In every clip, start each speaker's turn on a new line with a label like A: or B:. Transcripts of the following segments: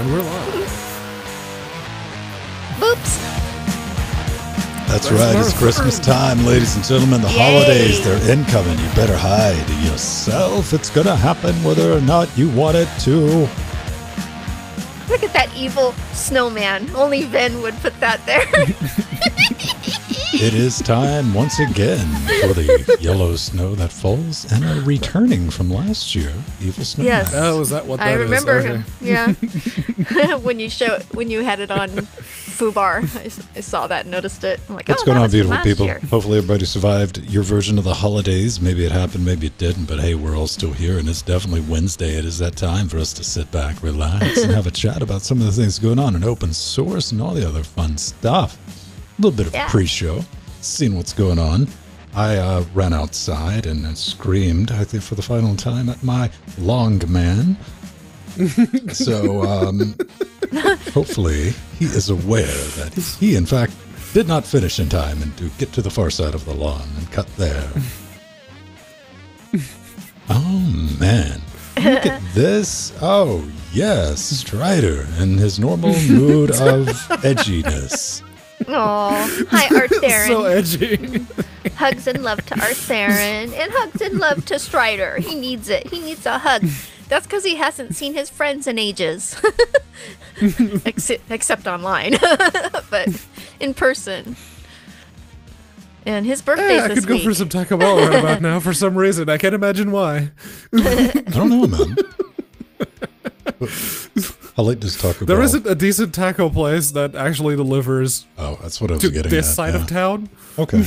A: And we're live.
B: Boops.
C: That's
A: That's
C: right. It's Christmas
A: first-
C: time, ladies and gentlemen. The
B: Yay.
C: holidays, they're incoming. You better hide yourself. It's going to happen whether or not you want it to.
B: Look at that evil snowman. Only Venn would put that there.
C: It is time once again for the yellow snow that falls and are returning from last year. Evil Snowman.
B: Yes.
A: Oh, is that what that
B: I
A: is?
B: remember
A: Okay.
B: him. Yeah. when you show when you had it on Fubar, I saw that and noticed it. I'm like,
C: What's
B: oh,
C: going
B: that
C: on, beautiful people?
B: year.
C: Hopefully, everybody survived your version of the holidays. Maybe it happened, maybe it didn't, but hey, we're all still here, and it's definitely Wednesday. It is that time for us to sit back, relax, and have a chat about some of the things going on in open source and all the other fun stuff. A little bit of
B: Yeah.
C: pre show, seeing what's going on. I uh, ran outside and I screamed, I think, for the final time at my long man. so, um, hopefully, he is aware that he, in fact, did not finish in time and to get to the far side of the lawn and cut there. oh, man. Look at this. Oh, yes, Strider in his normal mood of edginess.
B: Aw. Hi, Art Theron.
A: So edgy.
B: hugs and love to Art Theron, and hugs and love to Strider. He needs it. He needs a hug. That's because he hasn't seen his friends in ages, except, except online, but in person. And his birthday.
A: Yeah, I
B: this
A: could go for some Taco Bell right about now for some reason. I can't imagine why.
C: I don't know, man. How like does Taco
A: There
C: Bell?
A: isn't a decent taco place that actually delivers
C: Oh, that's what I was
A: to
C: getting
A: this
C: at.
A: side
C: yeah.
A: of town.
C: Okay.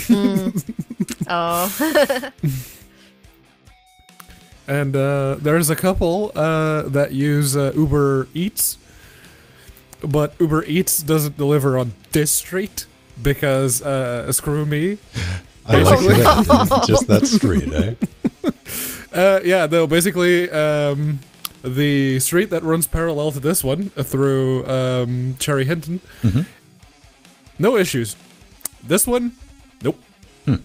B: oh,
A: And uh, there's a couple uh, that use uh, Uber Eats, but Uber Eats doesn't deliver on this street because uh, screw me.
C: I like that. Just that street, eh?
A: Uh, yeah, no, basically, um, the street that runs parallel to this one uh, through um, Cherry Hinton,
C: Mhm.
A: no issues. This one, nope.
B: poor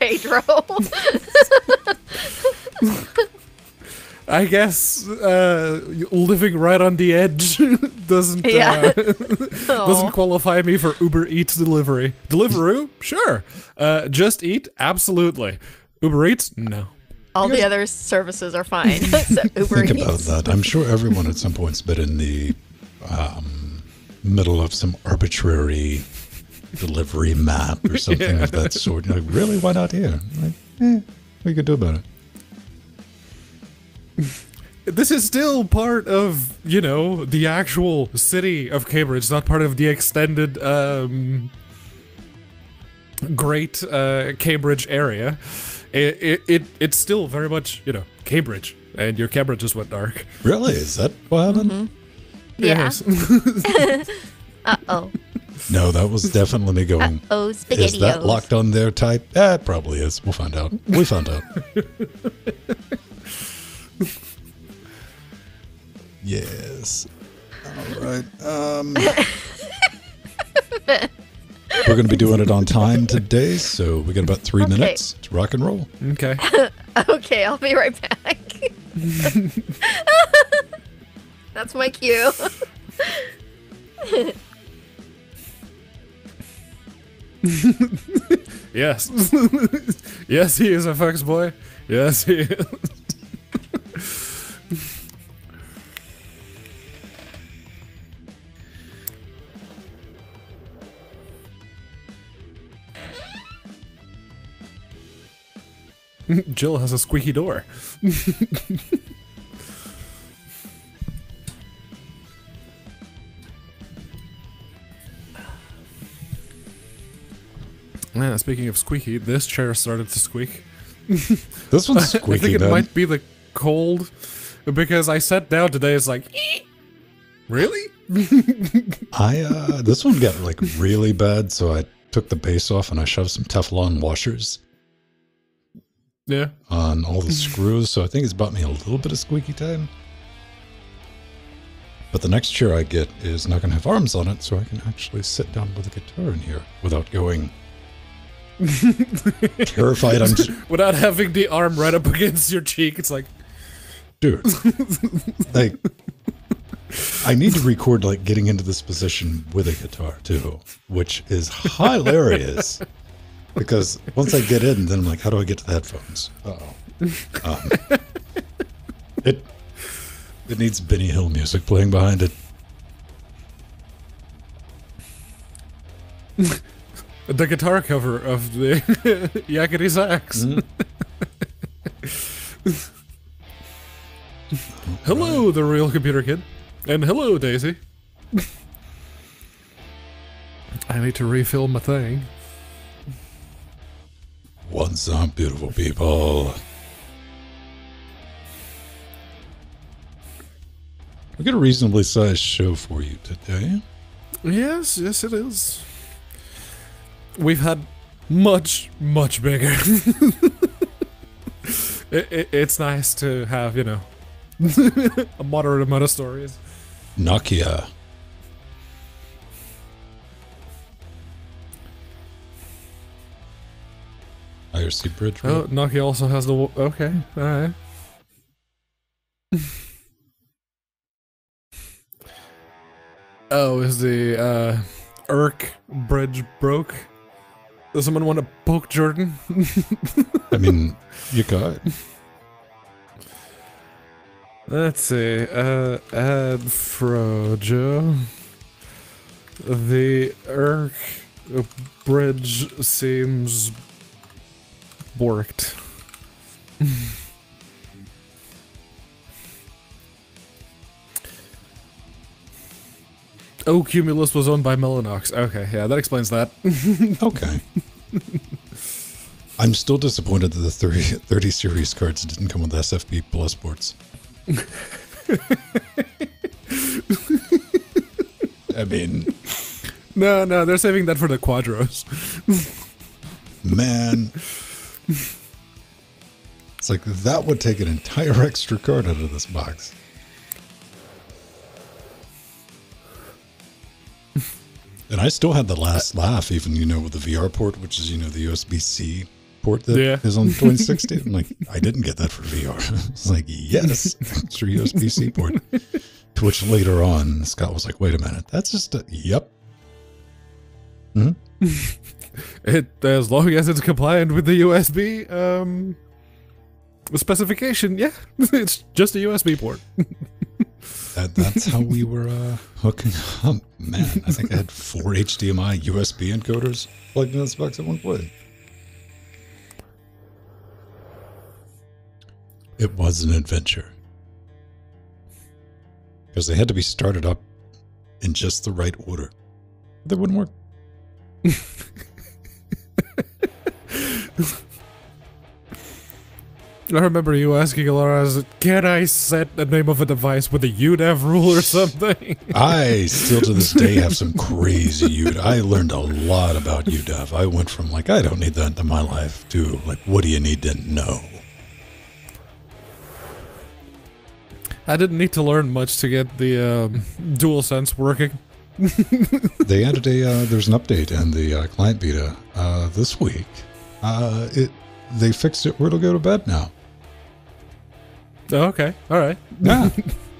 B: Pedro.
A: I guess uh, living right on the edge doesn't
B: Yeah.
A: uh, doesn't qualify me for Uber Eats delivery. Deliveroo, sure. Uh, just eat, absolutely. Uber Eats, no.
B: All the other services are fine. except Uber
C: Think about that. I'm sure everyone at some point's been in the um, middle of some arbitrary delivery map or something of that sort. You're like, really? Why not here? Like, eh, what you could do about it?
A: This is still part of, you know, the actual city of Cambridge, not part of the extended, um, great uh, Cambridge area. It, it, it it's still very much, you know, Cambridge, and your camera just went dark.
C: Really? Is that what happened?
B: Yeah.
A: Yes.
B: Uh oh.
C: No, that was definitely me going.
B: Oh,
C: Is that locked on their type? Eh, it probably is. We'll find out. We found out. yes. All right. Um, we're going to be doing it on time today, so we got about three
B: Okay.
C: minutes to rock and roll.
A: okay.
B: Okay, I'll be right back. That's my cue.
A: Yes. yes, he is a fox boy. Yes, he is. Jill has a squeaky door. Yeah, speaking of squeaky, this chair started to squeak.
C: This one's
A: I think it
C: man.
A: might be the cold because I sat down today. It's like, "Eh? really?
C: I uh, this one got like really bad, so I took the base off and I shoved some Teflon washers
A: Yeah.
C: on all the screws, so I think it's bought me a little bit of squeaky time. But the next chair I get is not going to have arms on it, so I can actually sit down with a guitar in here without going terrified. I'm just,
A: Without having the arm right up against your cheek, it's like,
C: dude. like, I need to record like getting into this position with a guitar too, which is hilarious. Because once I get in, then I'm like, how do I get to the headphones? Uh-oh. Um, it it needs Benny Hill music playing behind it.
A: The guitar cover of the Yakety Sax. hello, the real computer kid. And hello, Daisy. I need to refill my thing.
C: One song, beautiful people. We got a reasonably sized show for you today.
A: Yes, yes, it is. We've had much, much bigger. it, it, it's nice to have, you know, a moderate amount of stories.
C: Nokia. Bridge.
A: Oh, Nokia also has the. Okay, alright. oh, is the uh, IRC bridge broke? Does someone want to poke Jordan?
C: I mean, you got.
A: Let's see. Uh, add Frojo. The IRC bridge seems borked. oh, Cumulus was owned by Mellanox. Okay, yeah, that explains that.
C: Okay. I'm still disappointed that the 30, 30 series cards didn't come with SFP plus ports. I mean,
A: no, no, they're saving that for the Quadros.
C: man. It's like that would take an entire extra card out of this box. And I still had the last laugh, even you know, with the VR port, which is you know the USB C port that is
A: Yeah.
C: on the 2060. I'm like, I didn't get that for VR. It's like, yes, extra USB C port. To which later on, Scott was like, wait a minute, that's just a yep. Hmm?
A: It as long as it's compliant with the USB um specification, yeah, it's just a USB port.
C: That, that's how we were uh, hooking up. Man, I think I had four HDMI USB encoders plugged in this box at one point. It was an adventure. Because they had to be started up in just the right order. They wouldn't work.
A: I remember you asking Laura, "Can I set the name of a device with a UDEV rule or something?"
C: I still to this day have some crazy UDEV. I learned a lot about UDEV. I went from like, I don't need that in my life to like, what do you need to know?
A: I didn't need to learn much to get the um, dual sense working.
C: they added a uh, there's an update in the uh, client beta uh, this week. Uh, it they fixed it where it'll go to bed now.
A: Oh, okay, all right.
C: Yeah.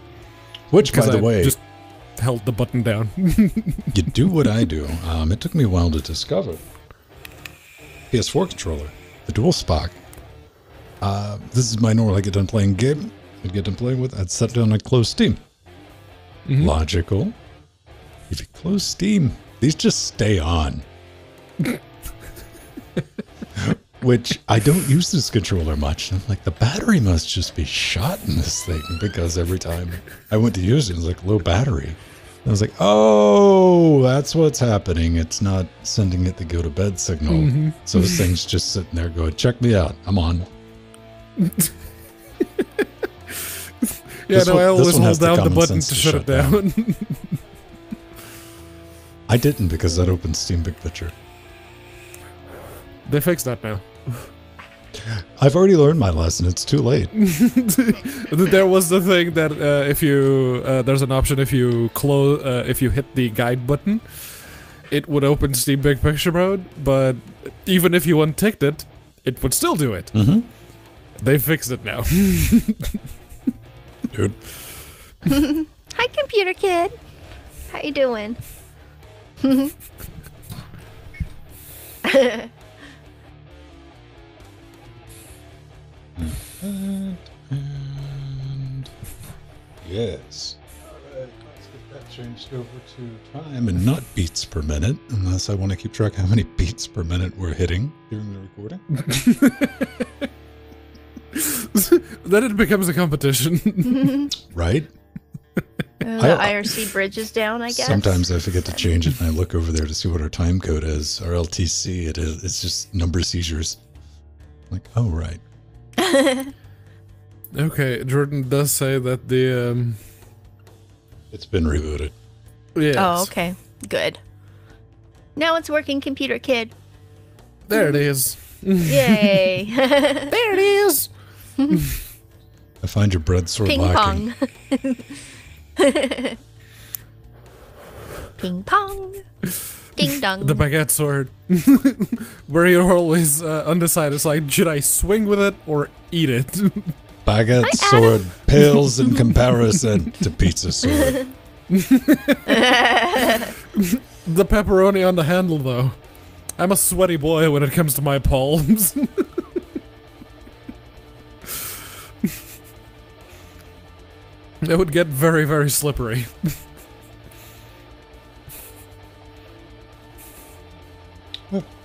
C: Which, by the
A: I
C: way,
A: just held the button down.
C: you do what I do. Um, it took me a while to discover. PS4 controller, the DualShock. Uh, this is my normal. I get done playing game. I'd get done playing with. I'd set down a close Steam.
A: Mhm.
C: Logical. If you close Steam, these just stay on. Which I don't use this controller much. I'm like, the battery must just be shot in this thing because every time I went to use it, it was like low battery. I was like, oh, that's what's happening. It's not sending it the go to bed signal.
A: Mhm.
C: So this thing's just sitting there going, check me out. I'm on.
A: yeah,
C: This
A: no,
C: one-
A: I always hold down the
C: common
A: button to
C: to
A: shut
C: shut
A: it down.
C: I didn't because that opened Steam Big Picture.
A: they fixed that now.
C: I've already learned my lesson. It's too late.
A: there was the thing that uh, if you uh, there's an option if you close uh, if you hit the guide button, it would open Steam Big Picture mode. But even if you unticked it, it would still do it.
C: Mm-hmm.
A: They fixed it now.
C: dude.
B: Hi, computer kid. How you doing?
C: And yes. Alright, let's get that changed over to time and not beats per minute, unless I want to keep track of how many beats per minute we're hitting during the recording.
A: then it becomes a competition.
C: right?
B: Uh, the
C: I-
B: IRC bridge is down, I guess.
C: Sometimes I forget to change it and I look over there to see what our time code is. Our LTC, it is it's just number seizures. Like, oh right.
A: okay, Jordan does say that the um
C: It's been rebooted.
A: yes.
B: Oh, okay. Good. Now it's working, computer kid.
A: There it is.
B: Yay.
A: There it is.
C: I find your bread sword
B: Ping
C: lacking.
B: pong. Ping pong. Ding dong.
A: The baguette sword. Where you're always uh, undecided. It's like, should I swing with it or eat it?
C: Baguette sword pales in comparison to pizza sword.
A: the pepperoni on the handle, though. I'm a sweaty boy when it comes to my palms. it would get very, very slippery.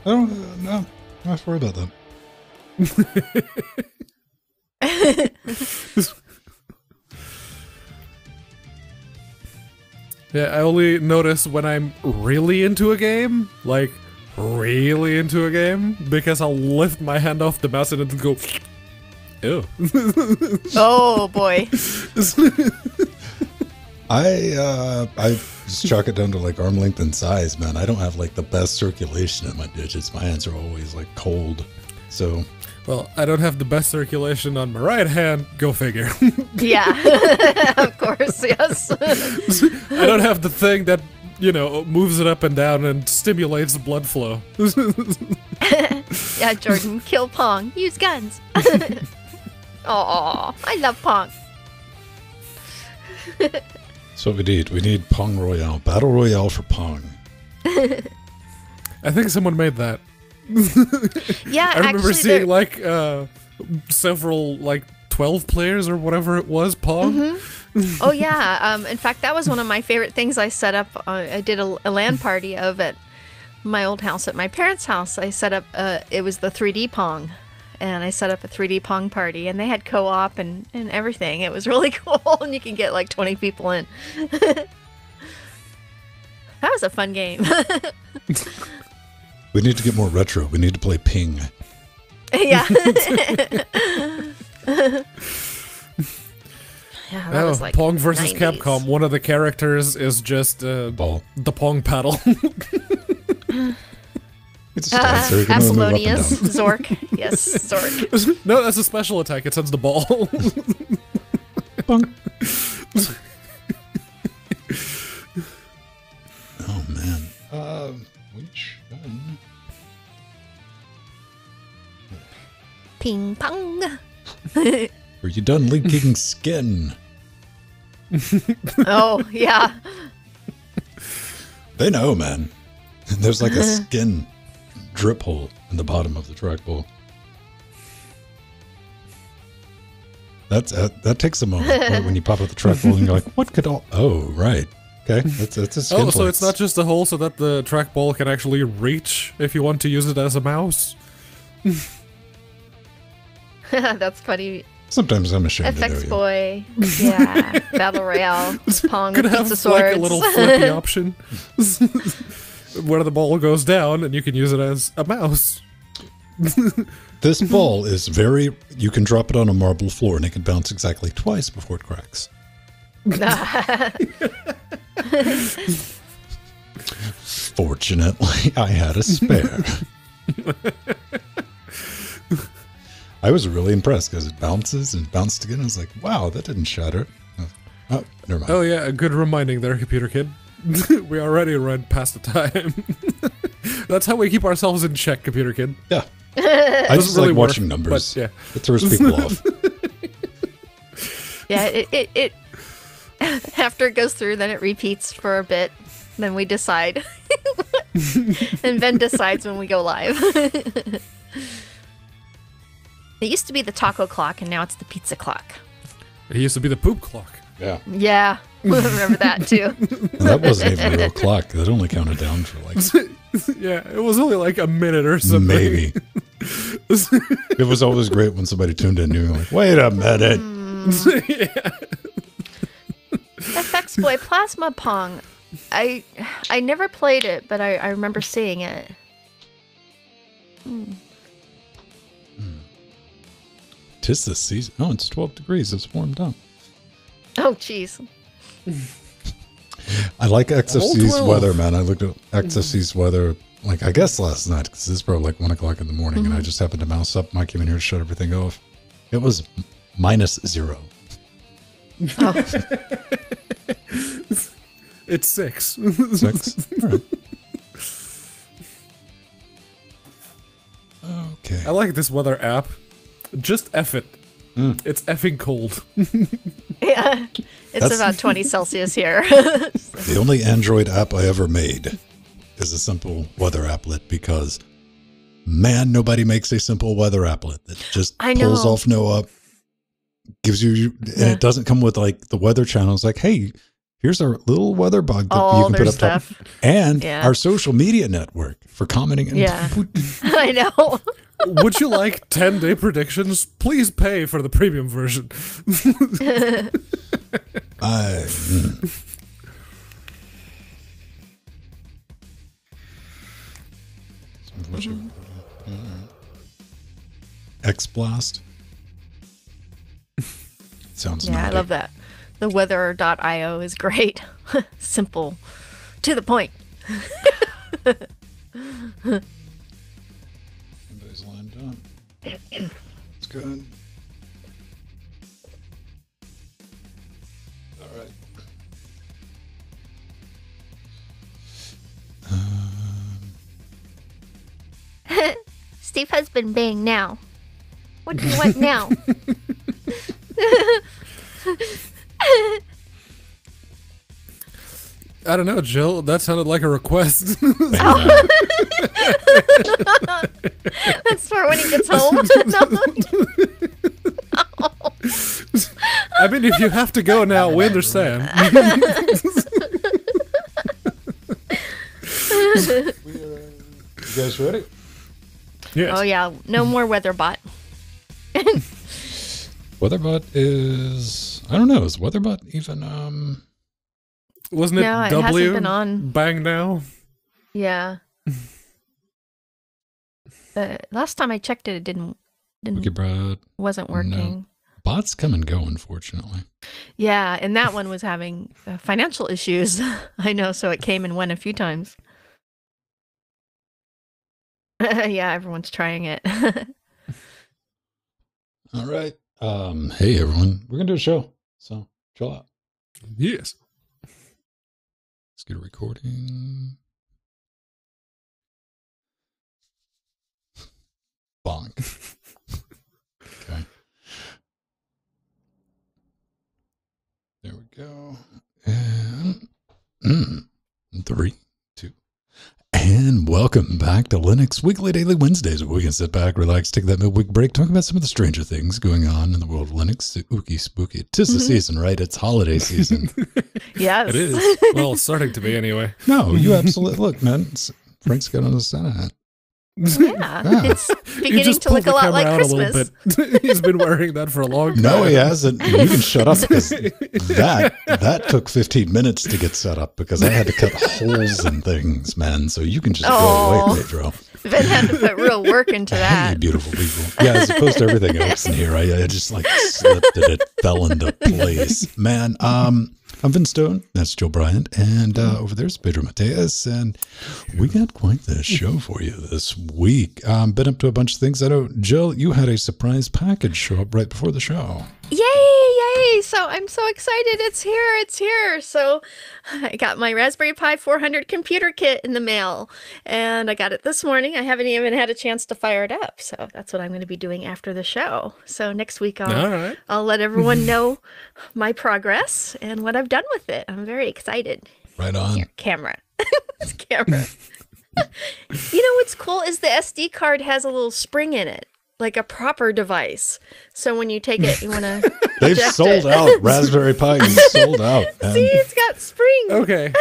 C: I don't uh, no, not have to worry about that.
A: Yeah, I only notice when I'm really into a game, like really into a game, because I'll lift my hand off the mouse and it'll go. Ew.
B: oh boy.
C: I uh I just chalk it down to like arm length and size, man. I don't have like the best circulation in my digits. My hands are always like cold. So
A: Well, I don't have the best circulation on my right hand. Go figure.
B: Yeah. of course, yes.
A: I don't have the thing that you know moves it up and down and stimulates the blood flow.
B: yeah, Jordan, kill Pong. Use guns. Oh, I love Pong.
C: That's what we need. We need Pong Royale. Battle Royale for Pong.
A: I think someone made that.
B: Yeah,
A: I remember
B: actually,
A: seeing
B: there-
A: like uh, several like twelve players or whatever it was. Pong.
B: Mm-hmm. oh yeah. Um, in fact, that was one of my favorite things I set up. Uh, I did a, a LAN party of at my old house at my parents' house. I set up. Uh, it was the 3D Pong, and I set up a 3D Pong party, and they had co-op and and everything. It was really cool, and you can get like 20 people in. that was a fun game.
C: We need to get more retro. We need to play Ping.
B: yeah. yeah, that
A: Oh,
B: was like
A: Pong versus
B: 90s.
A: Capcom. One of the characters is just uh,
C: Ball.
A: the Pong paddle.
C: It's a
B: Uh,
C: so you can only move up and
B: Apollonius. Zork. Yes, Zork.
A: no, that's a special attack. It sends the ball.
C: Oh man. Um, which one?
B: Ping pong.
C: Are you done leaking skin?
B: Oh, yeah.
C: They know, man. There's like a skin drip hole in the bottom of the trackball. That's uh, that takes a moment right, when you pop up the trackball and you're like, "What could all?" Oh, right. Okay, that's that's a skin
A: oh, so it's not just a hole so that the trackball can actually reach if you want to use it as a mouse.
B: That's funny.
C: Sometimes I'm ashamed to know
B: FX
C: you.
B: Boy. Yeah. Battle Royale. Pong.
A: Could
B: Pizza
A: have
B: swords.
A: like a little flippy option where the ball goes down and you can use it as a mouse.
C: This ball is very. You can drop it on a marble floor and it can bounce exactly twice before it cracks. Fortunately, I had a spare. I was really impressed because it bounces and bounced again. I was like, wow, that didn't shatter. Oh, oh never mind.
A: Oh yeah, a good reminding there, computer kid. we already ran past the time. That's how we keep ourselves in check, computer kid.
C: Yeah. I just
A: really
C: like
A: work,
C: watching numbers.
A: but yeah.
C: It throws people off.
B: Yeah, it, it, it after it goes through, then it repeats for a bit. Then we decide. and Venn decides when we go live. it used to be the taco clock, and now it's the pizza clock.
A: It used to be the poop clock.
C: Yeah.
B: Yeah, remember that too.
C: That wasn't even a real clock. That only counted down for like
A: yeah, it was only like a minute or something.
C: maybe. It was always great when somebody tuned in and you were like, wait a minute.
A: yeah.
B: FX Boy Plasma Pong. I I never played it, but I, I remember seeing it. Mm.
C: Tis the season. Oh, it's 12 degrees. It's warmed up.
B: Oh, jeez.
C: I like XFC's weather, man. I looked at XFC's weather, like, I guess last night, because it's probably like 1 o'clock in the morning, and I mm-hmm. just happened to mouse up. Mike came in here to shut everything off. It was minus zero.
A: It's six.
C: Six. Right. Okay.
A: I like this weather app. Just F it. Mm. It's effing cold.
B: Yeah, it's
C: That's-
B: about 20 Celsius here.
C: The only Android app I ever made is a simple weather applet because, man, nobody makes a simple weather applet that just
B: I
C: pulls
B: know.
C: off NOAA, gives you, and
B: Yeah.
C: it doesn't come with like the weather channels. Like, hey, here's our little weather bug that
B: All
C: you can put up top, and
B: Yeah.
C: our social media network for commenting. And
B: Yeah. I know.
A: Would you like 10 day predictions? Please pay for the premium version.
C: I, mm. X Blast. Sounds
B: Yeah, I love that. The weather.io is great. Simple. To the point.
C: Everybody's lined up. It's good. All right.
B: Steve has been banged now. What do you want now?
A: I don't know, Jill. That sounded like a request.
B: That's for when he gets home.
A: I mean, if you have to go now, we understand.
C: You guys ready?
A: Yes.
B: oh yeah, no more weatherbot.
C: Weatherbot is I don't know. Is Weatherbot even um
A: Wasn't it
B: No, it hasn't
A: W?
B: been on.
A: Bang now?
B: Yeah. Uh, last time I checked it, it didn't didn't
C: Wikibot?
B: wasn't working.
C: Bots come and go, unfortunately.
B: Yeah, and that one was having uh, financial issues. I know, so it came and went a few times. yeah, everyone's trying it.
C: All right. Um, hey everyone, we're gonna do a show. So chill out.
A: Yes.
C: Let's get a recording. Bonk. okay. There we go. And mm, three. And welcome back to Linux Weekly Daily Wednesdays, where we can sit back, relax, take that midweek break, talk about some of the stranger things going on in the world of Linux. Spooky, spooky. Tis the mm-hmm. season, right? It's holiday season.
B: yes.
A: It is. Well, it's starting to be anyway.
C: No, you absolutely look, man. it's- Frank's got on his Santa hat.
B: Yeah,
C: Yeah.
B: it's beginning
A: just
B: to look a lot like
A: camera a
B: Christmas.
A: little bit. He's been wearing that for a long time.
C: No, he hasn't. You can shut up because that that took 15 minutes to get set up because I had to cut holes in things, man. So you can just go
B: Oh.
C: away, Pedro.
B: Venn had to put real work into
C: Hey,
B: that.
C: beautiful people. Yeah, as opposed to everything else in here, I, I just like slipped and it fell into place. Man, um, I'm Venn Stone. That's Jill Bryant. And uh, over there's Pedro Mateus. And we got quite the show for you this week. Um, been up to a bunch of things. I know, Jill, you had a surprise package show up right before the show.
B: Yay, Yay! So I'm so excited. It's here. It's here. So I got my Raspberry Pi 400 computer kit in the mail and I got it this morning. I haven't even had a chance to fire it up. So that's what I'm going to be doing after the show. So next week I'll,
A: All right.
B: I'll let everyone know my progress and what I've done with it. I'm very excited.
C: Right on.
B: Here, camera. it's camera. you know what's cool is the SD card has a little spring in it, like a proper device. So when you take it, you want to.
C: They've sold out Raspberry Pi. is sold out. man.
B: See, it's got spring.
A: Okay.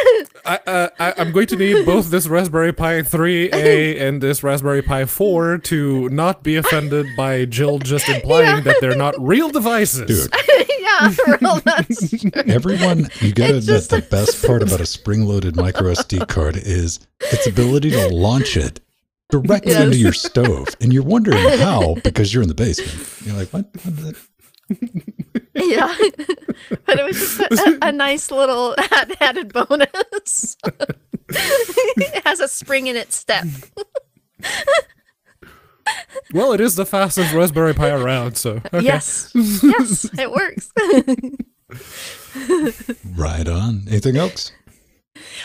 A: I, uh, I, I'm going to need both this Raspberry Pi 3A and this Raspberry Pi 4 to not be offended by Jill just implying that they're not real devices.
C: Dude,
B: yeah, real, that's true.
C: everyone, you gotta
B: It's
C: admit
B: just-
C: the best part about a spring-loaded micro SD card is its ability to launch it directly
B: Yes.
C: into your stove, and you're wondering how because you're in the basement. You're like, what? what did
B: Yeah, but it was just a, a, a nice little added bonus. it has a spring in its step.
A: Well, it is the fastest Raspberry Pi around, so. Okay.
B: Yes, yes, it works.
C: Right on. Anything else?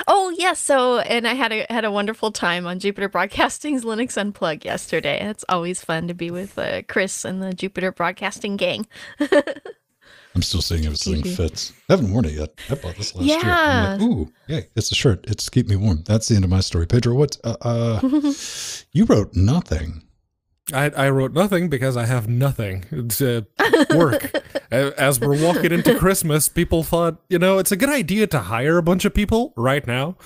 B: Oh yes, so and I had a had a wonderful time on Jupiter Broadcasting's Linux Unplugged yesterday. It's always fun to be with uh, Chris and the Jupiter Broadcasting gang.
C: I'm still seeing if this thing fits. I haven't worn it yet. I bought this last year. I'm
B: Yeah.
C: like, Ooh, yeah, it's a shirt. It's keep me warm. That's the end of my story. Pedro, what? Uh, uh you wrote nothing.
A: I, I wrote nothing because I have nothing to work. As we're walking into Christmas, people thought, you know, it's a good idea to hire a bunch of people right now.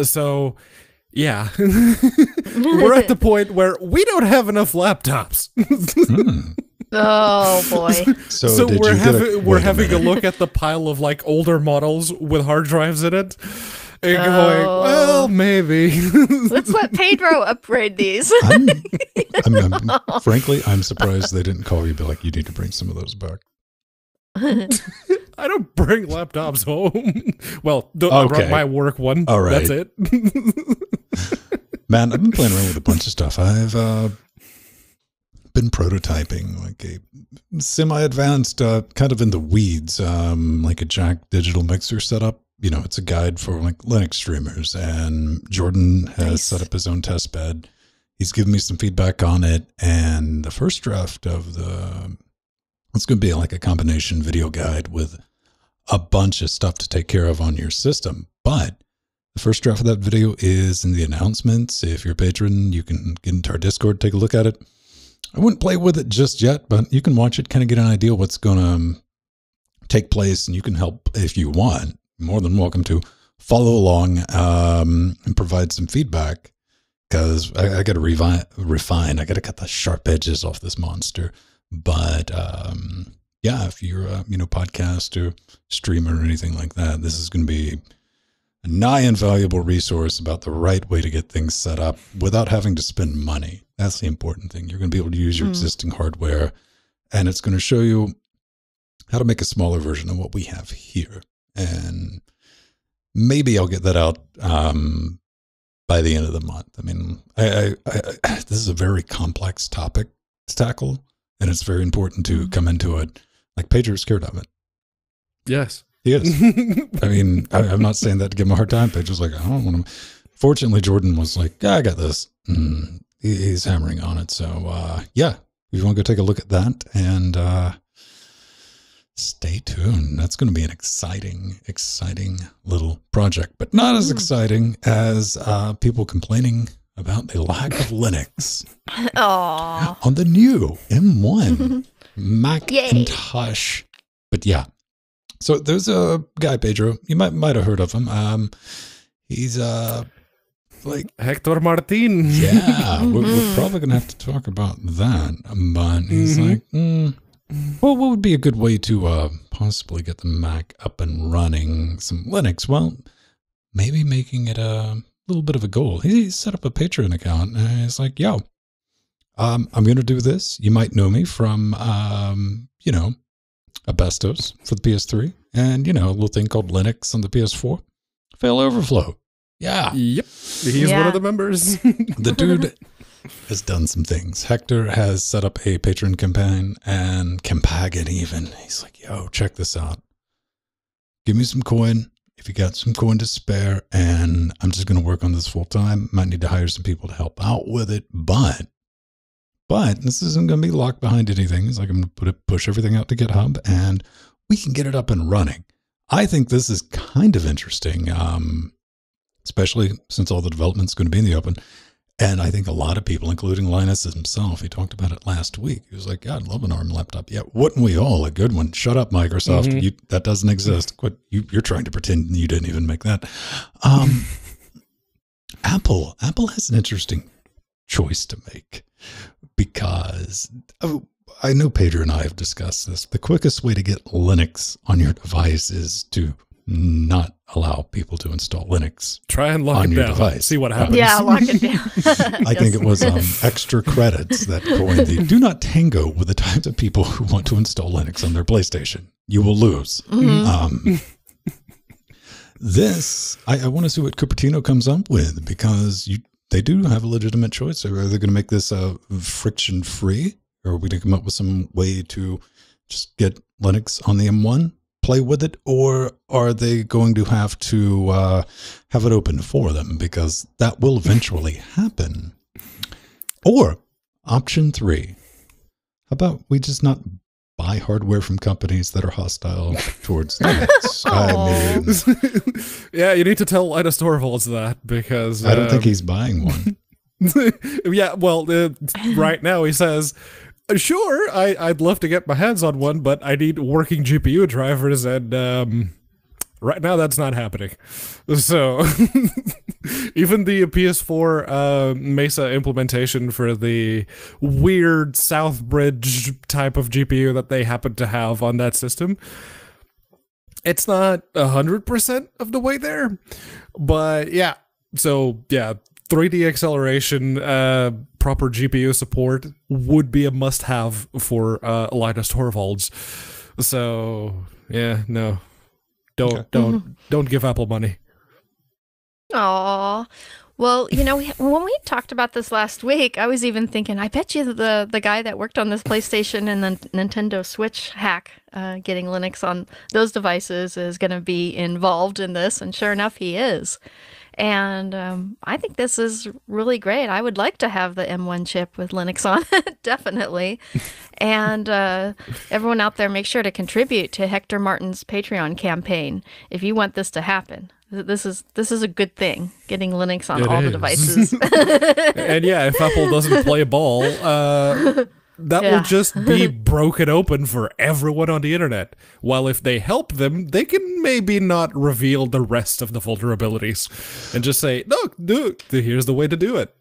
A: So, yeah. we're at the point where we don't have enough laptops.
B: Oh boy.
C: So,
A: so we're
C: you
A: having
C: a,
A: we're
C: wait
A: having a look at the pile of like older models with hard drives in it and
B: Oh.
A: going, well, maybe.
B: Let's let Pedro upgrade these.
C: I'm, I'm, I'm- frankly, I'm surprised they didn't call you. and Be like, you need to bring some of those back.
A: I don't bring laptops home. well, the, I brought
C: Okay.
A: my work one.
C: All right.
A: That's it.
C: Man, I've been playing around with a bunch of stuff. I've uh, been prototyping like a semi-advanced, uh, kind of in the weeds, um, like a Jack digital mixer setup. You know, it's a guide for like Linux streamers, and Jordan has
B: Nice.
C: set up his own test bed. He's given me some feedback on it, and the first draft of the it's going to be like a combination video guide with a bunch of stuff to take care of on your system, but the first draft of that video is in the announcements. If you're a patron, you can get into our Discord, take a look at it. I wouldn't play with it just yet, but you can watch it, kind of get an idea what's going to um, take place, and you can help if you want. More than welcome to follow along um, and provide some feedback because I, I got to revi- refine. I got to cut the sharp edges off this monster. But um, yeah, if you're a you know podcast or streamer or anything like that, this is going to be a nigh invaluable resource about the right way to get things set up without having to spend money. That's the important thing. You're going to be able to use your
B: Mm.
C: existing hardware, and it's going to show you how to make a smaller version of what we have here. And maybe I'll get that out um, by the end of the month. I mean, I, I, I, I, this is a very complex topic to tackle, and it's very important to come into it. Like Pedro's scared of it.
A: yes.
C: He is. I mean, I, I'm not saying that to give him a hard time. Pedro's like, I don't want to. Fortunately, Jordan was like, yeah, I got this. Mm, he, he's hammering on it. So, uh, yeah, if you want to go take a look at that and uh, stay tuned. That's going to be an exciting, exciting little project, but not as
B: Mm.
C: exciting as uh, people complaining about the lack of Linux
B: Aw.
C: on the new M1 Mac
B: Yay.
C: Macintosh. But yeah, so there's a guy Pedro. You might might have heard of him. Um, he's uh like
A: Hector Martin.
C: yeah, we're, we're probably gonna have to talk about that. But he's
A: Mhm.
C: like, mm, well, what would be a good way to uh possibly get the Mac up and running? Some Linux. Well, maybe making it a little bit of a goal. He set up a Patreon account and he's like, yo, um, I'm going to do this. You might know me from, um, you know, AsbestOS for the PS3 and, you know, a little thing called Linux on the PS4. fail0verflow. Yeah.
A: Yep. He's one of the members.
C: The dude has done some things. Hector has set up a patron campaign and Campagan even. He's like, yo, check this out. Give me some coin if you got some coin to spare, and I'm just going to work on this full time. Might need to hire some people to help out with it, but but this isn't going to be locked behind anything. It's like I'm going to put it, push everything out to GitHub, and we can get it up and running. I think this is kind of interesting, um, especially since all the development's going to be in the open. And I think a lot of people, including Linus himself, he talked about it last week. He was like, "God, love an ARM laptop. Yeah, wouldn't we all? A good one. Shut up, Microsoft.
A: Mhm.
C: You, that doesn't exist. Quit. You, you're trying to pretend you didn't even make that." Um, Apple, Apple has an interesting choice to make because oh, I know Pedro and I have discussed this. The quickest way to get Linux on your device is to not allow people to install Linux.
A: Try and lock
C: On
A: it
C: your
A: down.
C: device.
A: See what happens.
B: Yeah, lock it down.
C: I think it was um, extra credits that coined the do not tango with the types of people who want to install Linux on their PlayStation. You will lose. Um, this, I, I want to see what Cupertino comes up with because you they do have a legitimate choice. Are they going to make this uh, friction free, or are we going to come up with some way to just get Linux on the M1, play with it, or are they going to have to uh, have it open for them because that will eventually happen? Or option three, how about we just not buy hardware from companies that are hostile towards Linux? I mean,
A: yeah, you need to tell Linus Torvalds that because
C: I don't think
A: um,
C: he's buying one.
A: yeah, well, uh, right now he says, "Sure, I I'd love to get my hands on one, but I need working GPU drivers, and um, right now that's not happening." So, even the PS4 uh, Mesa implementation for the weird Southbridge type of GPU that they happen to have on that system. It's not a hundred percent of the way there, but yeah. So yeah, 3D acceleration, uh, proper GPU support would be a must-have for uh, Linus Torvalds. So yeah, no, don't
C: Okay.
A: don't don't give Apple money.
B: Aw. Well, you know, when we talked about this last week, I was even thinking, I bet you the the guy that worked on this PlayStation and the Nintendo Switch hack, uh, getting Linux on those devices, is going to be involved in this. And sure enough, he is. And um, I think this is really great. I would like to have the M1 chip with Linux on it, definitely. and uh, everyone out there, make sure to contribute to Hector Martin's Patreon campaign if you want this to happen. This is this is a good thing. Getting Linux on
A: It
B: all the devices.
A: and yeah, if Apple doesn't play ball, uh, that
B: Yeah.
A: will just be broken open for everyone on the internet. While if they help them, they can maybe not reveal the rest of the vulnerabilities and just say, "Look, dude, here's the way to do it."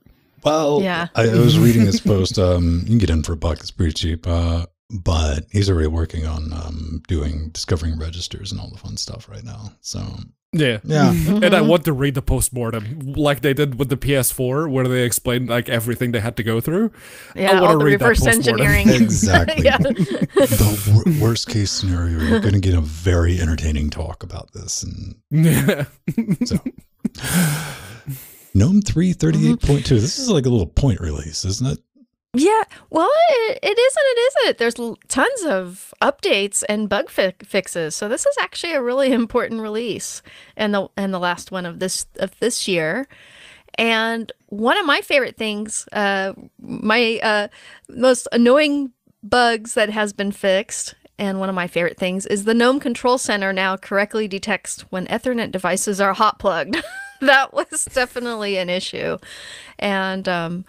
C: Well,
B: Yeah.
C: I, I was reading this post. Um, you can get in for a buck; it's pretty cheap. Uh, but he's already working on um, doing discovering registers and all the fun stuff right now. So
A: Yeah.
C: yeah, mm-hmm.
A: And I want to read the postmortem like they did with the PS4, where they explained like everything they had to go through.
B: yeah, I
A: wanna
B: all the
A: read that
B: reverse
A: postmortem.
B: engineering.
C: exactly. the wor- worst case scenario, you're going to get a very entertaining talk about this. And
A: Yeah.
C: so, GNOME three thirty eight point two. This is like a little point release, isn't it?
B: Yeah, well, it, it is and it isn't. There's tons of updates and bug fi- fixes. So this is actually a really important release, and the and the last one of this of this year. And one of my favorite things, uh, my uh, most annoying bugs that has been fixed, and one of my favorite things is the GNOME Control Center now correctly detects when Ethernet devices are hot plugged. that was definitely an issue, and um,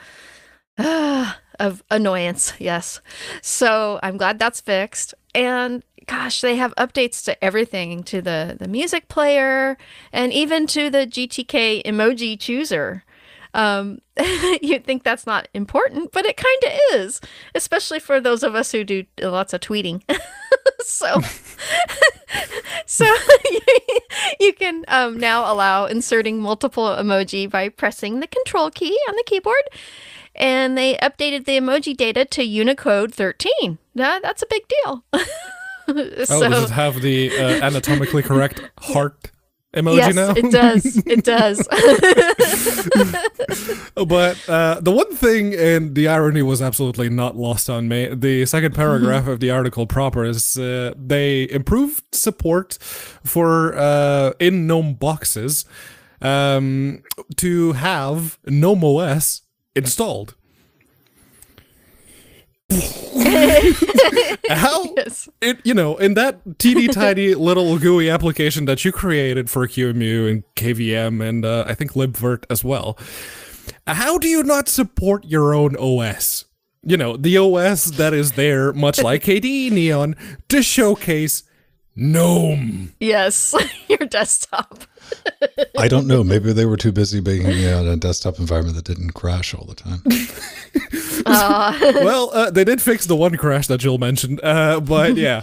B: of annoyance, yes. So I'm glad that's fixed. And gosh, they have updates to everything to the, the music player and even to the GTK emoji chooser. Um, you'd think that's not important, but it kind of is, especially for those of us who do lots of tweeting. so, so you can um, now allow inserting multiple emoji by pressing the control key on the keyboard and they updated the emoji data to Unicode 13. That, that's a big deal.
A: Oh,
B: so,
A: does it have the uh, anatomically correct heart emoji
B: yes,
A: now.
B: it does. It does.
A: but uh, the one thing, and the irony was absolutely not lost on me. The second paragraph of the article proper is uh, they improved support for uh, in GNOME boxes um, to have GNOME OS installed. How
B: yes.
A: it you know in that teeny tiny little GUI application that you created for QEMU and KVM and uh, I think libvirt as well. How do you not support your own OS? You know the OS that is there, much like KDE Neon, to showcase GNOME.
B: Yes. Your desktop.
C: I don't know. Maybe they were too busy making it on a desktop environment that didn't crash all the time.
B: Uh,
A: well, uh, they did fix the one crash that Jill mentioned, uh, but yeah,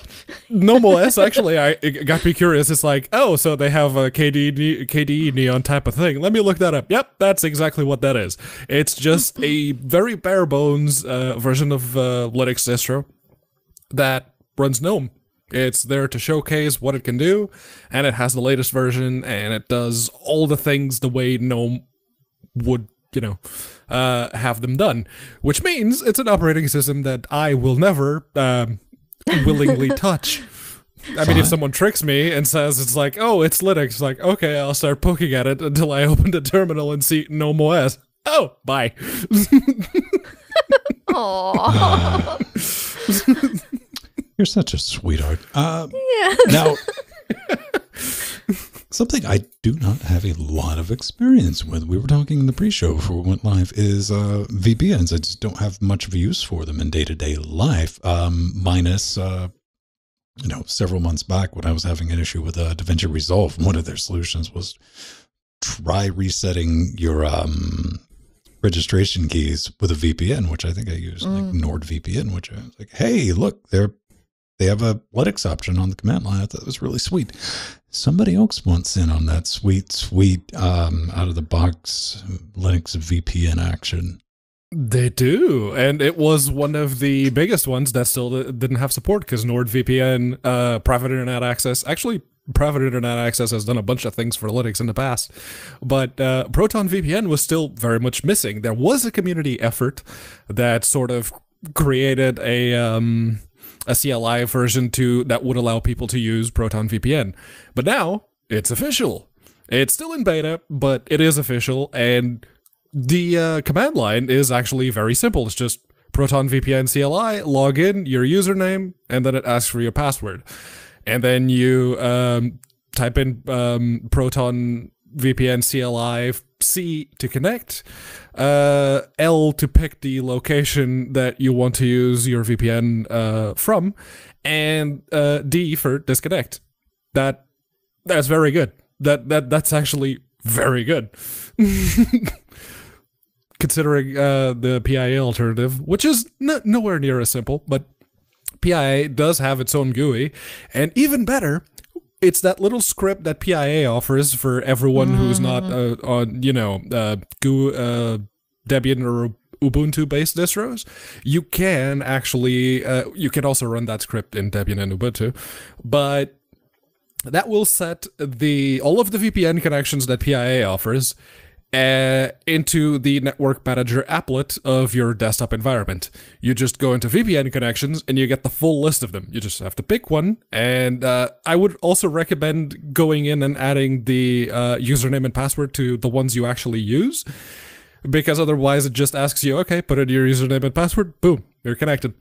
A: GNOME OS actually, I it got me curious. It's like, oh, so they have a KDE, KDE Neon type of thing. Let me look that up. Yep, that's exactly what that is. It's just a very bare bones uh, version of uh, Linux distro that runs GNOME. It's there to showcase what it can do, and it has the latest version, and it does all the things the way GNOME would, you know, uh, have them done. Which means it's an operating system that I will never um, willingly touch. I mean, if someone tricks me and says it's like, oh, it's Linux, like, okay, I'll start poking at it until I open the terminal and see GNOME OS. Oh, bye.
B: aw.
C: You're such a sweetheart. Uh,
B: yeah.
C: now, something I do not have a lot of experience with, we were talking in the pre show before we went live, is uh, VPNs. I just don't have much of a use for them in day to day life, um, minus. Uh, you know, several months back when I was having an issue with uh, DaVinci Resolve, one of their solutions was try resetting your um, registration keys with a VPN, which I think I used like NordVPN, which I was like, hey, look, they're they have a Linux option on the command line. I thought it was really sweet. Somebody else wants in on that sweet, sweet um, out of the box Linux VPN action.
A: They do, and it was one of the biggest ones that still didn't have support because NordVPN, uh, private internet access, actually, private internet access has done a bunch of things for Linux in the past, but uh, Proton VPN was still very much missing. There was a community effort that sort of created a um, a CLI version to that would allow people to use Proton VPN, but now it's official. It's still in beta, but it is official, and the uh, command line is actually very simple. It's just Proton VPN CLI, log in, your username, and then it asks for your password. And then you um, type in um, Proton VPN CLI C to connect, uh, L to pick the location that you want to use your VPN uh, from, and uh, D for disconnect. That that's very good. That that that's actually very good. considering uh, the PIA alternative, which is n- nowhere near as simple, but PIA does have its own GUI, and even better, it's that little script that PIA offers for everyone who's not uh, on, you know, uh, GUI, uh, Debian or Ubuntu based distros. You can actually, uh, you can also run that script in Debian and Ubuntu, but that will set the all of the VPN connections that PIA offers uh, into the network manager applet of your desktop environment. You just go into VPN connections and you get the full list of them. You just have to pick one. And uh, I would also recommend going in and adding the uh, username and password to the ones you actually use. Because otherwise, it just asks you, okay, put in your username and password. Boom, you're connected.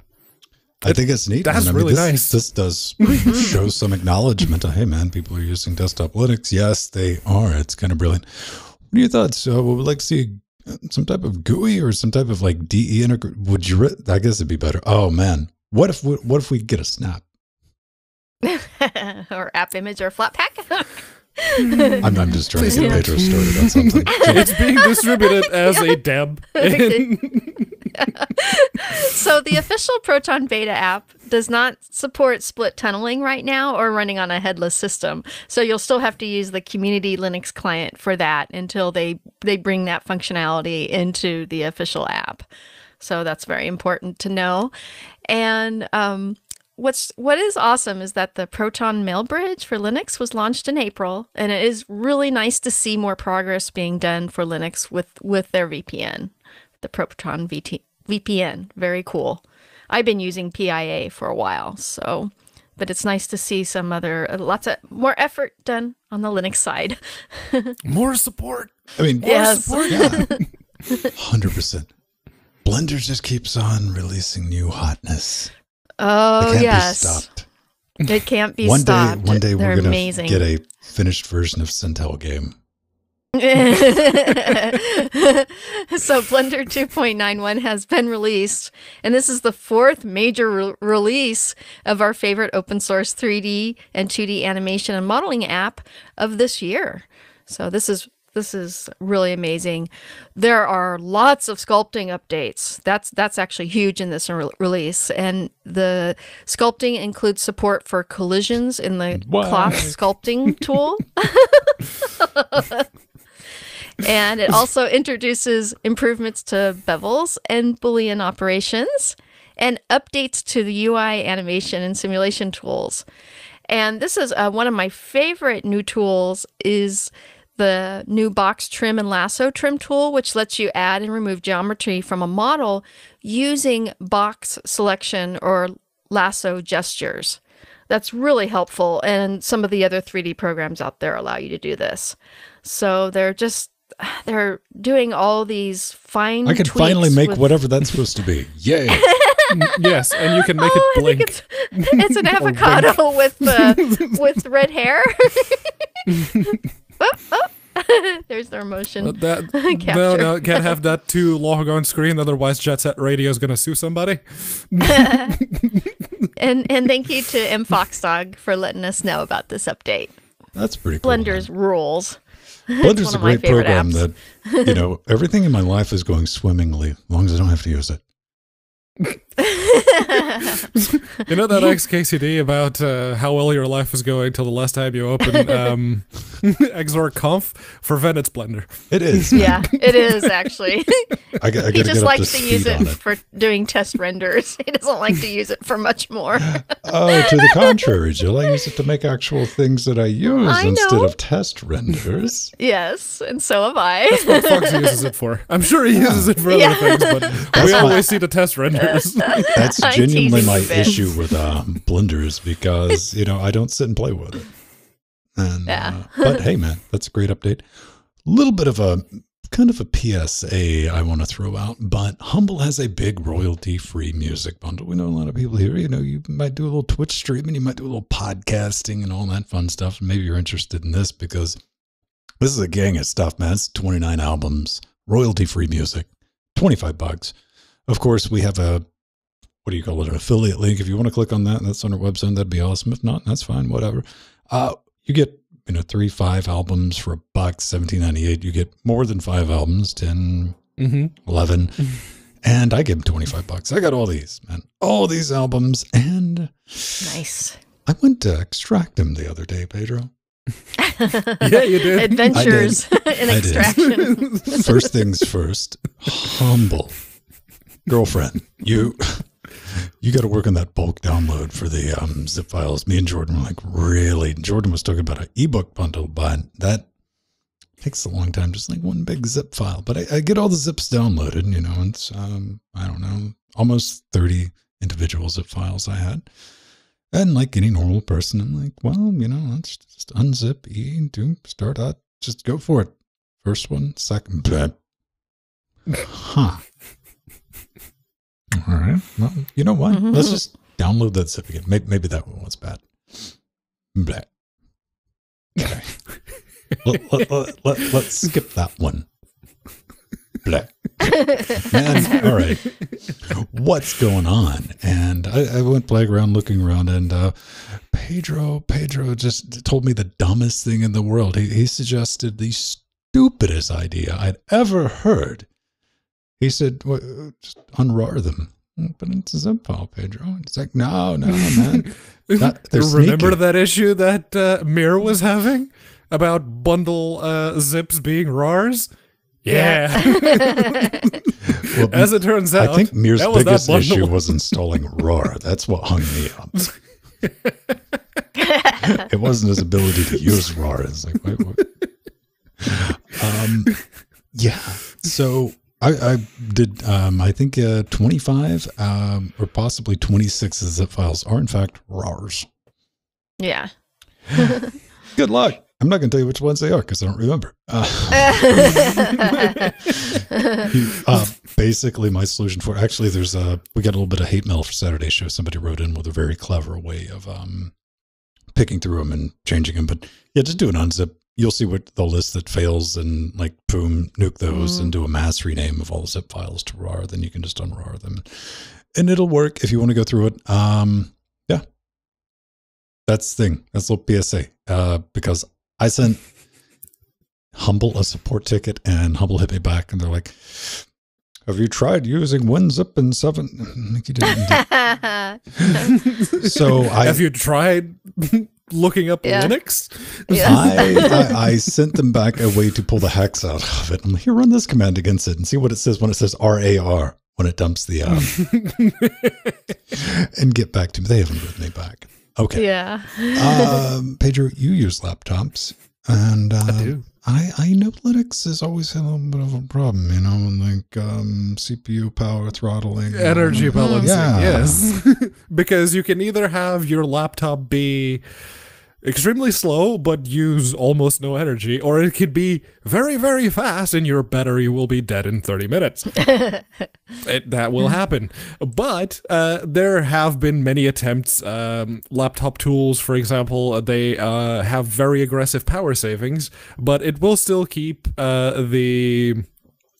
C: I think it's neat.
A: That's
C: man. I mean,
A: really
C: this,
A: nice.
C: This does show some acknowledgement. Of, hey, man, people are using desktop Linux. Yes, they are. It's kind of brilliant. What are your thoughts? Uh, would we like to see some type of GUI or some type of like DE integrate? Would you? Re- I guess it'd be better. Oh man, what if we, what if we get a snap?
B: or app image or flat pack.
C: I'm, I'm just trying to get
A: Yeah.
C: Pedro started on something.
A: it's being distributed as a deb.
B: Okay. so the official Proton Beta app does not support split tunneling right now or running on a headless system. So you'll still have to use the community Linux client for that until they they bring that functionality into the official app. So that's very important to know. And um, what's what is awesome is that the Proton Mail Bridge for Linux was launched in April, and it is really nice to see more progress being done for Linux with with their VPN, the Proton VT, VPN. Very cool. I've been using PIA for a while, so but it's nice to see some other uh, lots of more effort done on the Linux side.
A: More support.
C: I mean,
B: Yes.
C: yeah, hundred percent. Blender just keeps on releasing new hotness.
B: Oh
C: It can't
B: yes,
C: be stopped.
B: it can't be
C: one
B: stopped.
C: day, one day
B: They're
C: we're gonna
B: amazing.
C: get a finished version of Sintel game.
B: so Blender 2.91 has been released, and this is the fourth major re- release of our favorite open source 3D and 2D animation and modeling app of this year. So this is this is really amazing. There are lots of sculpting updates. That's that's actually huge in this re- release, and the sculpting includes support for collisions in the cloth sculpting tool. and it also introduces improvements to bevels and Boolean operations and updates to the UI animation and simulation tools. And this is uh, one of my favorite new tools is the new box trim and lasso trim tool, which lets you add and remove geometry from a model using box selection or lasso gestures. That's really helpful. And some of the other 3D programs out there allow you to do this. So they're just, they're doing all these fine.
C: I can finally make
B: with-
C: whatever that's supposed to be. Yay!
A: yes, and you can make
B: Oh,
A: it blink.
B: it's, it's an avocado with uh, with red hair. Oh, oh. There's their motion.
A: But that, no, no, can't have that too long on screen. Otherwise, Jet Set Radio is gonna sue somebody.
B: And and thank you to M Foxdog for letting us know about this update.
C: That's pretty cool.
B: Blender's rules.
C: Blender's
B: one
C: a
B: of my
C: great program
B: apps.
C: that, you know, everything in my life is going swimmingly as long as I don't have to use it.
A: You know that XKCD about uh, how well your life is going till the last time you open um, xorg.conf for Venice Blender.
C: It is.
B: yeah, it is actually.
C: I, I
B: he just likes
C: to
B: to use it,
C: it.
B: for doing test renders. He doesn't like to use it for much more.
C: Oh, to the contrary, Jill. I use it to make actual things that I use
B: I
C: instead
B: know.
C: of test renders.
B: yes, and so have I.
A: That's what Fox uses it for. I'm sure he uses it for other
B: Yeah.
A: things, but we
C: my-
A: always see the test renders.
C: That's
B: I'm
C: genuinely my issue with um, blenders because you know I don't sit and play with it. And,
B: Yeah.
C: uh, but hey, man, that's a great update. A little bit of a kind of a PSA I want to throw out, but Humble has a big royalty-free music bundle. We know a lot of people here. You know, you might do a little Twitch streaming, you might do a little podcasting, and all that fun stuff. Maybe you're interested in this because this is a gang of stuff, man. It's 29 albums, royalty-free music, 25 bucks. Of course, we have a what do you call it? An affiliate link. If you want to click on that, that's on our website. That'd be awesome. If not, that's fine. Whatever. Uh, you get you know three, five albums for a buck, seventeen ninety eight. You get more than five albums, 10,
A: hmm
C: 11. and I give them twenty five bucks. I got all these, man, all these albums, and
B: nice.
C: I went to extract them the other day, Pedro.
A: Yeah, you did.
B: Adventures in extraction.
C: First things first, humble girlfriend. You you got to work on that bulk download for the um, zip files. Me and Jordan were like, really? Jordan was talking about an ebook bundle, but that takes a long time, just like one big zip file. But I, I get all the zips downloaded. You know, it's um, I don't know, almost thirty individual zip files I had. And like any normal person, I'm like, well, you know, let's just unzip, E, do, start out, just go for it. First one, second. Huh. All right. Well, you know what? Let's just download that zip again. Maybe, maybe that one was bad. Bleh. Okay. let, let, let, let, let's skip that one. Bleh. Man, all right. What's going on? And I, I went playing around, looking around, and uh, Pedro, Pedro just told me the dumbest thing in the world. He, he suggested the stupidest idea I'd ever heard. He said, well, just unrar them. But it's a zip file, Pedro. It's like, no, no, man. That- they're
A: Remember
C: sneaky.
A: that issue that uh, Mir was having about bundle uh, zips being RARs? Yeah.
C: Well,
A: As it turns out,
C: I think Mir's
A: that was
C: biggest issue was installing Roar. That's what hung me up. it wasn't his ability to use Roar. It's like, wait, what? Um, yeah. So I, I did, um, I think, uh, 25 um, or possibly 26 zip files are, in fact, RARs.
B: Yeah.
C: Good luck. I'm not going to tell you which ones they are because I don't remember. Uh, uh, basically, my solution for actually, there's a we got a little bit of hate mail for Saturday show. Somebody wrote in with a very clever way of um, picking through them and changing them. But yeah, just do an unzip. You'll see what the list that fails and like boom, nuke those and do a mass rename of all the zip files to RAR. Then you can just unrar them, and it'll work if you want to go through it. Um, yeah, that's the thing. That's a little PSA uh, because I sent Humble a support ticket, and Humble hit me back, and they're like, "Have you tried using WinZip and seven? Like you didn't. so I,
A: Have you tried looking up
B: Yeah.
A: Linux?
B: Yeah.
C: I, I, I sent them back a way to pull the hex out of it. I'm like, here, run this command against it and see what it says when it says RAR when it dumps the um, and get back to me. They haven't written me back. Okay.
B: yeah.
C: um, Pedro, you use laptops, and uh,
A: I do.
C: I I know Linux has always had a little bit of a problem, you know, like um, CPU power throttling,
A: Energy balancing,
C: Yeah.
A: yes. because you can either have your laptop be extremely slow but use almost no energy, or it could be very, very fast and your battery will be dead in 30 minutes. it, that will happen. But uh, there have been many attempts. Um, laptop tools, for example, uh, they uh, have very aggressive power savings, but it will still keep uh, the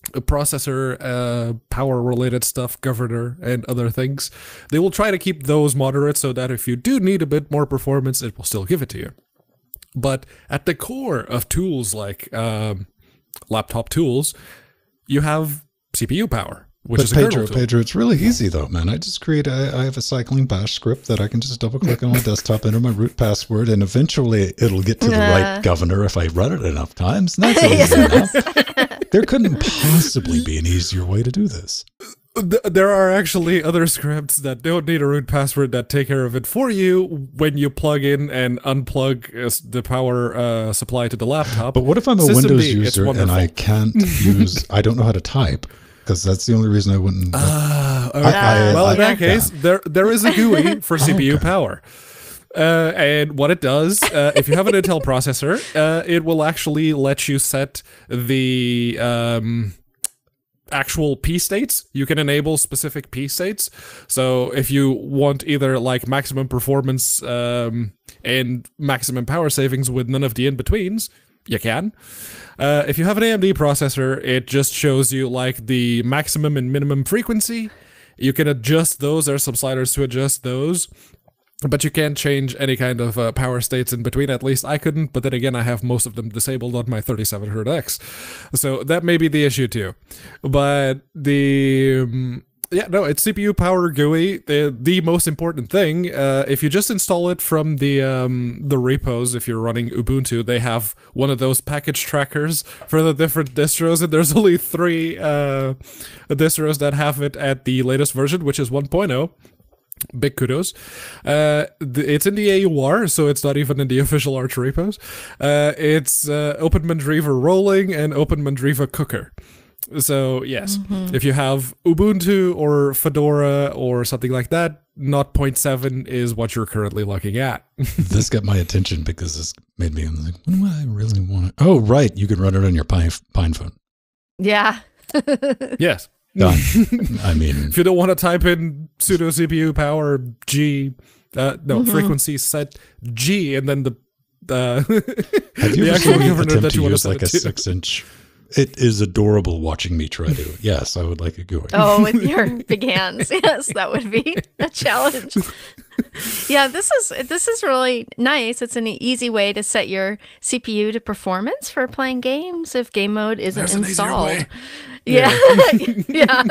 A: processor, uh, power related stuff, governor, and other things. They will try to keep those moderate so that if you do need a bit more performance, it will still give it to you. But at the core of tools like um, laptop tools, you have CPU power, which
C: But
A: is
C: Pedro,
A: kernel tool.
C: Pedro, it's really easy though, man. I just create. I, I have a cycling bash script that I can just double click on my desktop, enter my root password, and eventually it'll get to the
B: Uh.
C: right governor if I run it enough times. And that's easy enough. There couldn't possibly be an easier way to do this.
A: There are actually other scripts that don't need a root password that take care of it for you when you plug in and unplug uh, the power uh, supply to the laptop.
C: But what if I'm a
A: Systemd,
C: Windows
A: it's
C: user and I can't use? I don't know how to type because that's the only reason I wouldn't.
A: Ah,
C: I- I-
A: well,
C: I-
A: in that case, there there is a GUI for CPU
C: Okay.
A: power. Uh, and what it does, uh, if you have an Intel processor, uh, it will actually let you set the um, actual P states. You can enable specific P states. So if you want either like maximum performance um, and maximum power savings with none of the in betweens, you can. Uh, if you have an AMD processor, it just shows you like the maximum and minimum frequency. You can adjust those. There are some sliders to adjust those. But you can't change any kind of uh, power states in between. At least I couldn't. But then again, I have most of them disabled on my 3700 X, so that may be the issue too. But the um, yeah, no, it's CPU power GUI. The, the most important thing, uh, if you just install it from the um, the repos, if you're running Ubuntu, they have one of those package trackers for the different distros, and there's only three uh, distros that have it at the latest version, which is 1.0 big kudos. Uh, it's in the AUR, so it's not even in the official Arch repos. Uh, it's uh, Open Mandriva rolling and Open Mandriva cooker. So yes, if you have Ubuntu or Fedora or something like that, not 0.7 is what you're currently looking at.
C: this got my attention because this made me I'm like, what do I really want? To? Oh, right, you can run it on your Pine, Pine phone.
B: Yeah.
A: yes.
C: Done. I mean,
A: If you don't want to type in sudo CPU power G, uh, no frequency set G, and then the uh,
C: have you
A: the
C: ever
A: actual
C: seen me
A: governor that
C: to
A: you want to
C: use like a
A: to.
C: six inch? It is adorable watching me try to. Yes, I would like a GUI.
B: Oh, with your big hands. Yes, that would be a challenge. Yeah, this is this is really nice. It's an easy way to set your CPU to performance for playing games if game mode isn't
A: There's an
B: installed.
A: way.
B: Yeah, yeah,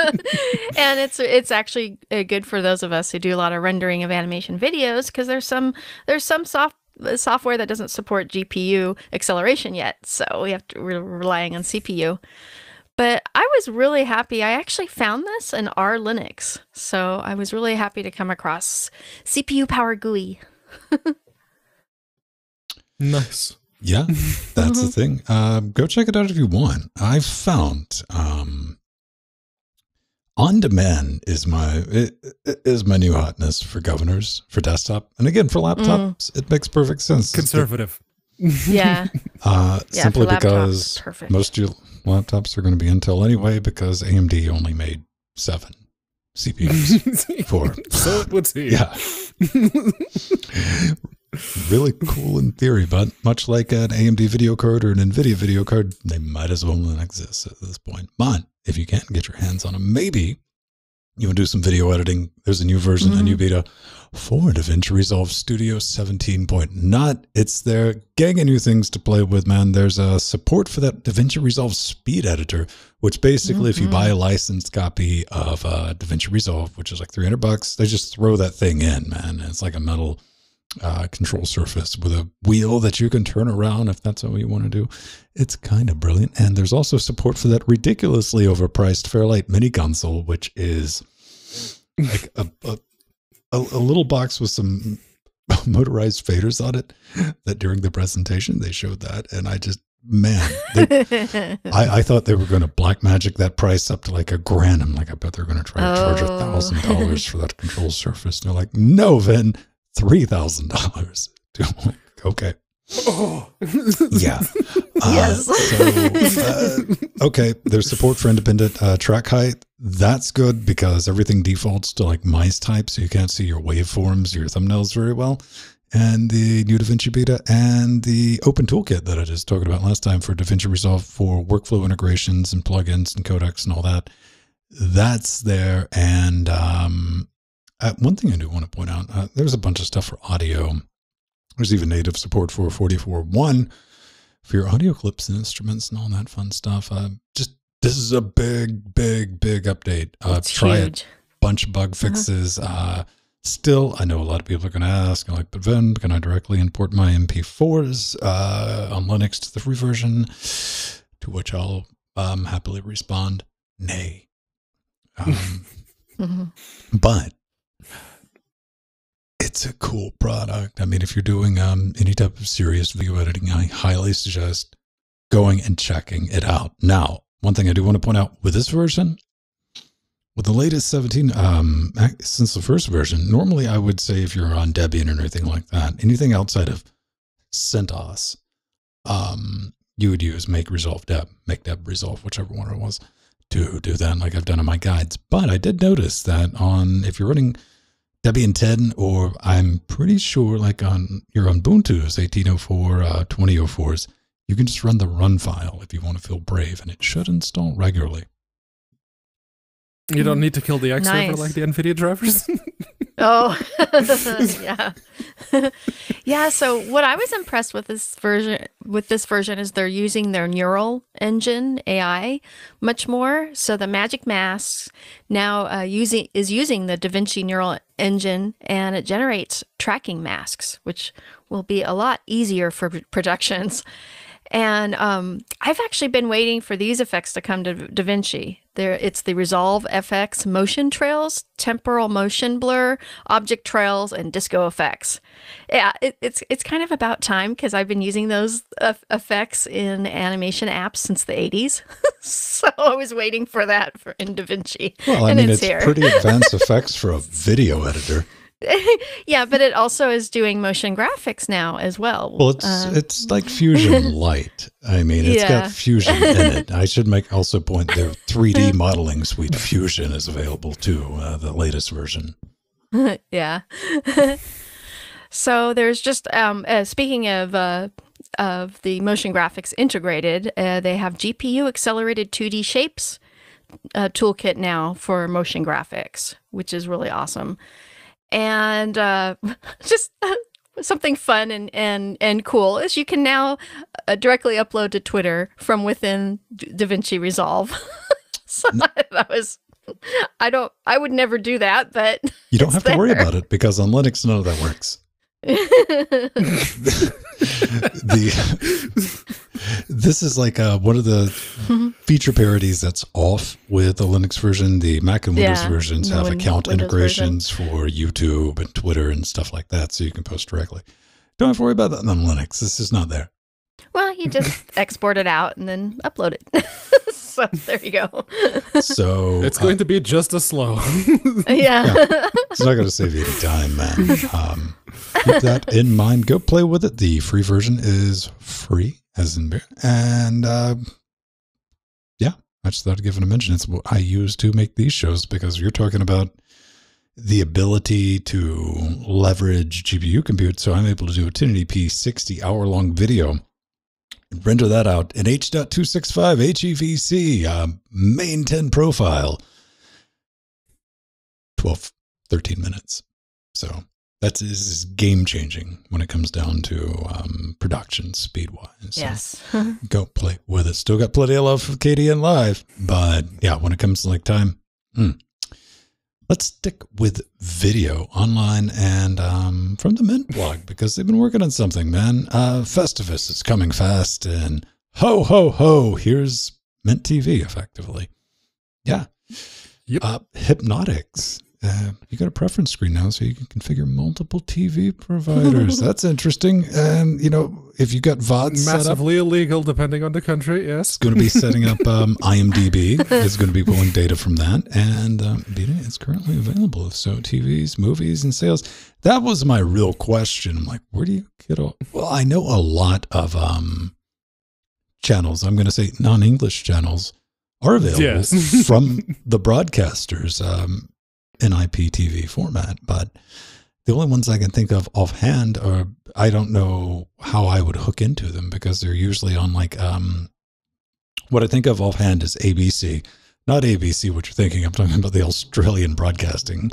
B: and it's it's actually uh, good for those of us who do a lot of rendering of animation videos because there's some there's some soft software that doesn't support GPU acceleration yet, so we have to we're relying on CPU. But I was really happy. I actually found this in R Linux. So I was really happy to come across CPU Power GUI.
A: Nice.
C: Yeah, that's the thing. Um, go check it out if you want. I've found um, on demand is my it, it is my new hotness for governors for desktop, and again for laptops, it makes perfect sense.
A: Conservative.
B: Yeah.
C: Uh,
B: Yeah,
C: simply
B: for laptops,
C: because
B: perfect.
C: most of your laptops are going to be Intel anyway, because AMD only made seven CPUs for
A: so it would seem.
C: yeah. really cool in theory, but much like an AMD video card or an NVIDIA video card, they might as well not exist at this point. But if you can't get your hands on them, maybe you want to do some video editing. There's a new version, a new beta for DaVinci Resolve Studio 17. Point. Not, it's there. gang of new things to play with, man. There's a support for that DaVinci Resolve Speed Editor, which basically, if you buy a licensed copy of uh, DaVinci Resolve, which is like 300 bucks, they just throw that thing in, man. It's like a metal uh, control surface with a wheel that you can turn around if that's what you want to do. It's kind of brilliant. And there's also support for that ridiculously overpriced Fairlight mini console, which is like a, a, a, little box with some motorized faders on it that during the presentation they showed that. And I just, man, they, I, I thought they were going to black magic that price up to like a grand. I'm like, I bet they're going to try to charge a
B: Oh.
C: thousand dollars for that control surface. And they're like, no, Venn, three thousand dollars. Okay. Yeah. Uh,
B: Yes.
C: so, uh, okay. There's support for independent uh, track height. That's good because everything defaults to like mice type, so you can't see your waveforms, your thumbnails very well. And the new DaVinci Beta and the Open Toolkit that I just talked about last time for DaVinci Resolve for workflow integrations and plugins and codecs and all that. That's there. And um, uh, one thing I do want to point out uh, there's a bunch of stuff for audio. There's even native support for 44.1 for your audio clips and instruments and all that fun stuff. Uh, just this is a big, big, big update. Uh, try it.
B: huge.
C: Bunch of bug fixes. Uh, still, I know a lot of people are going to ask, like, but Venn, can I directly import my MP4s uh, on Linux to the free version? To which I'll um, happily respond, nay. Um,
B: Mhm.
C: but it's a cool product. I mean, if you're doing um, any type of serious video editing, I highly suggest going and checking it out. Now, one thing I do want to point out with this version, with the latest 17, um, since the first version, normally I would say if you're on Debian or anything like that, anything outside of CentOS, um, you would use make resolve deb, make deb resolve, whichever one it was, to do that, like I've done in my guides. But I did notice that on if you're running Debian 10, or I'm pretty sure like on your Ubuntu's 1804, uh, 2004s, you can just run the run file if you want to feel brave, and it should install regularly.
A: You don't need to kill the X server
B: Nice.
A: like the NVIDIA drivers.
B: Oh, yeah, yeah. So what I was impressed with this version, with this version, is they're using their neural engine AI much more. So the Magic Mask now uh, using is using the DaVinci neural engine, and it generates tracking masks, which will be a lot easier for pr- productions. And um, I've actually been waiting for these effects to come to DaVinci. There, it's the Resolve FX motion trails, temporal motion blur, object trails, and disco effects. Yeah, it, it's it's kind of about time because I've been using those uh, effects in animation apps since the '80s. so I was waiting for that for in DaVinci,
C: Well, I
B: and
C: mean,
B: it's,
C: it's pretty advanced effects for a video editor.
B: yeah, but it also is doing motion graphics now as well.
C: Well, it's
B: Um,
C: it's like Fusion Light. I mean, it's
B: Yeah.
C: got Fusion in it. I should make also point their 3D modeling suite Fusion is available too, uh, the latest version.
B: yeah. so there's just um, uh, speaking of uh, of the motion graphics integrated, uh, they have GPU accelerated 2D shapes uh, toolkit now for motion graphics, which is really awesome. And uh, just something fun and, and, and cool is you can now uh, directly upload to Twitter from within D- DaVinci Resolve. so that was, I don't, I would never do that, but
C: You don't have to worry about it because on Linux none of that works. The this is like uh, one of the feature parodies that's off with the Linux version. The Mac and Windows
B: Yeah,
C: versions have
B: Win-
C: account
B: Windows
C: integrations for YouTube and Twitter and stuff like that, so you can post directly. Don't have to worry about that on Linux. This is not there.
B: Well, you just export it out and then upload it. so there you go.
C: So
A: It's
C: uh,
A: going to be just as slow.
B: yeah.
C: it's not going to save you any time, man. Um, keep that in mind. Go play with it. The free version is free, as in beer. And uh, yeah, I just thought I'd give it a mention. It's what I use to make these shows because you're talking about the ability to leverage GPU compute. So I'm able to do a 1080p 60 hour long video and render that out in H.265 HEVC, uh, main 10 profile. 12, 13 minutes. So that is game changing when it comes down to um, production speed wise. So
B: yes.
C: go play with it. Still got plenty of love for Kdenlive, but yeah, when it comes to like time, hmm. let's stick with video online and um, from the Mint blog because they've been working on something, man. Uh, Festivus is coming fast, and ho ho ho, here's Mint TV effectively. Yeah.
A: Yep.
C: Uh, Hypnotix. Uh, you got a preference screen now, so you can configure multiple TV providers. That's interesting. And you know, if you got VOD set up,
A: Massively illegal, depending on the country. Yes.
C: it's going to be setting up um, IMDb. It's going to be pulling data from that, and um, Vita is currently available. So TVs, movies, and sales. That was my real question. I'm like, where do you get all? Well, I know a lot of um, channels. I'm going to say non-English channels are available
A: Yes.
C: from the broadcasters um, in IPTV format, but the only ones I can think of offhand are I don't know how I would hook into them because they're usually on like um what I think of offhand is ABC, not ABC. What you're thinking? I'm talking about the Australian broadcasting.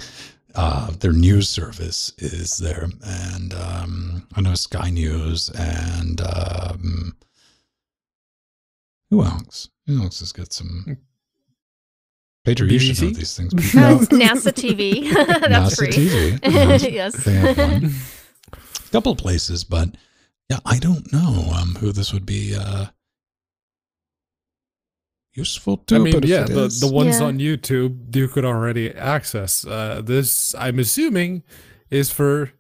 C: Uh, their news service is there, and um, I know Sky News and um, who else? Who else has got some? Pedro, you should know these things.
B: Uh, NASA TV. That's
C: NASA
B: free.
C: TV.
B: Yes.
C: They have one. A couple of places, but yeah, I don't know um, who this would be uh, useful to.
A: I mean,
C: but
A: yeah, the, the ones
B: Yeah.
A: on YouTube you could already access. Uh, this, I'm assuming, is for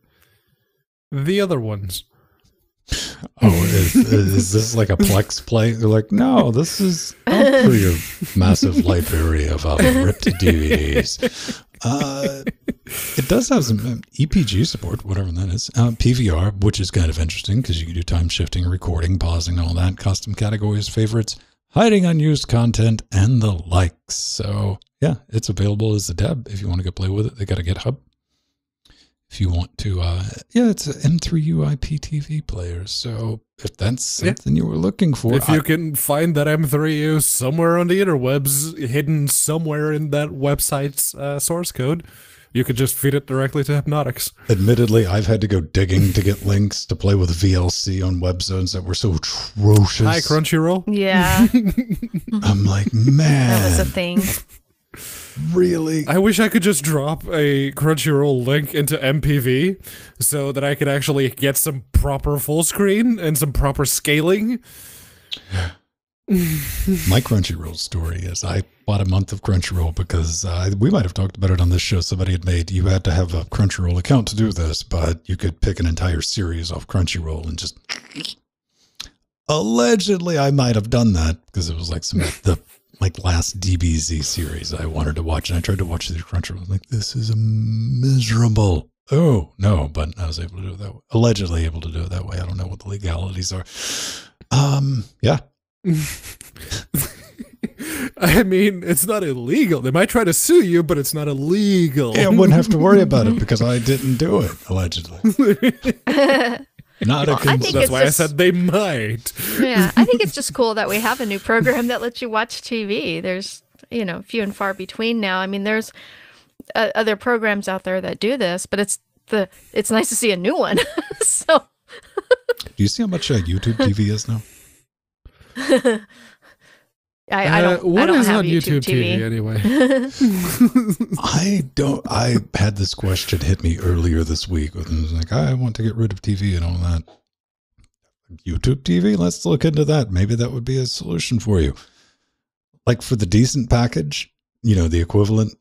A: the other ones.
C: Oh, is, is this like a Plex play? They're like, no, this is for your massive library of um, ripped DVDs. Uh, it does have some um, EPG support, whatever that is. Uh, PVR, which is kind of interesting because you can do time shifting, recording, pausing, all that. Custom categories, favorites, hiding unused content, and the likes. So yeah, it's available as a deb if you want to go play with it. They got a GitHub. If you want to, uh, yeah, it's an M3U IPTV player. So if that's
A: Yeah.
C: something you were looking for,
A: if you can find that M3U somewhere on the interwebs, hidden somewhere in that website's uh, source code, you could just feed it directly to Hypnotix.
C: Admittedly, I've had to go digging to get links to play with VLC on web zones that were so atrocious.
A: Hi, Crunchyroll.
B: Yeah.
C: I'm like, man,
B: That was a thing.
C: really?
A: I wish I could just drop a Crunchyroll link into MPV so that I could actually get some proper full screen and some proper scaling.
C: My Crunchyroll story is I bought a month of Crunchyroll because uh, we might have talked about it on this show. Somebody had made you had to have a Crunchyroll account to do this, but you could pick an entire series off Crunchyroll and just. Allegedly, I might have done that because it was like some the like last DBZ series I wanted to watch, and I tried to watch the Crunchyroll. I'm like, this is a miserable. Oh no, but I was able to do it that way. Allegedly able to do it that way. I don't know what the legalities are. Um, yeah,
A: I mean, it's not illegal. They might try to sue you, but it's not illegal.
C: Yeah, I wouldn't have to worry about it because I didn't do it, allegedly. Not a
B: Well, I think
A: That's
B: it's
A: why I said they might.
B: yeah, I think it's just cool that we have a new program that lets you watch TV. There's, you know, few and far between now. I mean, there's uh, other programs out there that do this, but it's the it's nice to see a new one. so
C: Do you see how much uh, YouTube TV is now?
B: I, I don't.
A: Uh, what
B: I don't
A: is
B: have
A: on YouTube,
B: TV.
A: TV, anyway?
C: I don't. I had this question hit me earlier this week. And it was like, I want to get rid of TV and all that. YouTube TV. Let's look into that. Maybe that would be a solution for you. Like for the decent package, you know, the equivalent.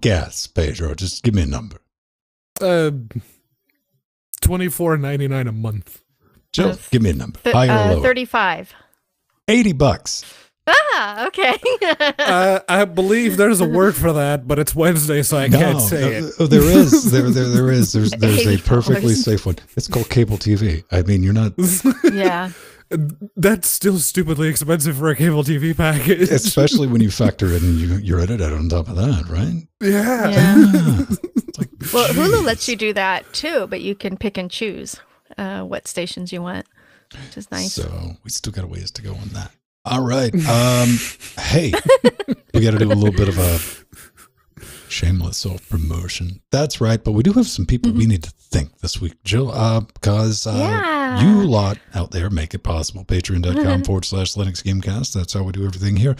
C: Guess, Pedro. Just give me a number.
A: Uh, twenty four ninety nine a month.
C: Jill,
B: Uh,
C: give me a number.
B: Th-
C: Higher or
B: uh,
C: lower?
B: 35.
C: 80 bucks.
B: Ah, okay.
A: uh, I believe there's a word for that, but it's Wednesday, so I can't say
C: no,
A: it.
C: oh, there is. There, there, there is. There's, there's a perfectly safe one. It's called cable TV. I mean, you're not,
B: yeah.
A: That's still stupidly expensive for a cable TV package.
C: especially when you factor in you, your internet on top of that, right?
A: yeah.
B: Yeah.
C: Ah, like,
B: Well, Hulu lets you do that too, but you can pick and choose uh, what stations you want, which is nice.
C: So we still got a ways to go on that. All right. Um, hey, we got to do a little bit of a shameless self promotion. That's right. But we do have some people we need to thank this week, Jill, uh, because uh,
B: Yeah.
C: you lot out there make it possible. Patreon.com forward slash Linux Gamecast. That's how we do everything here.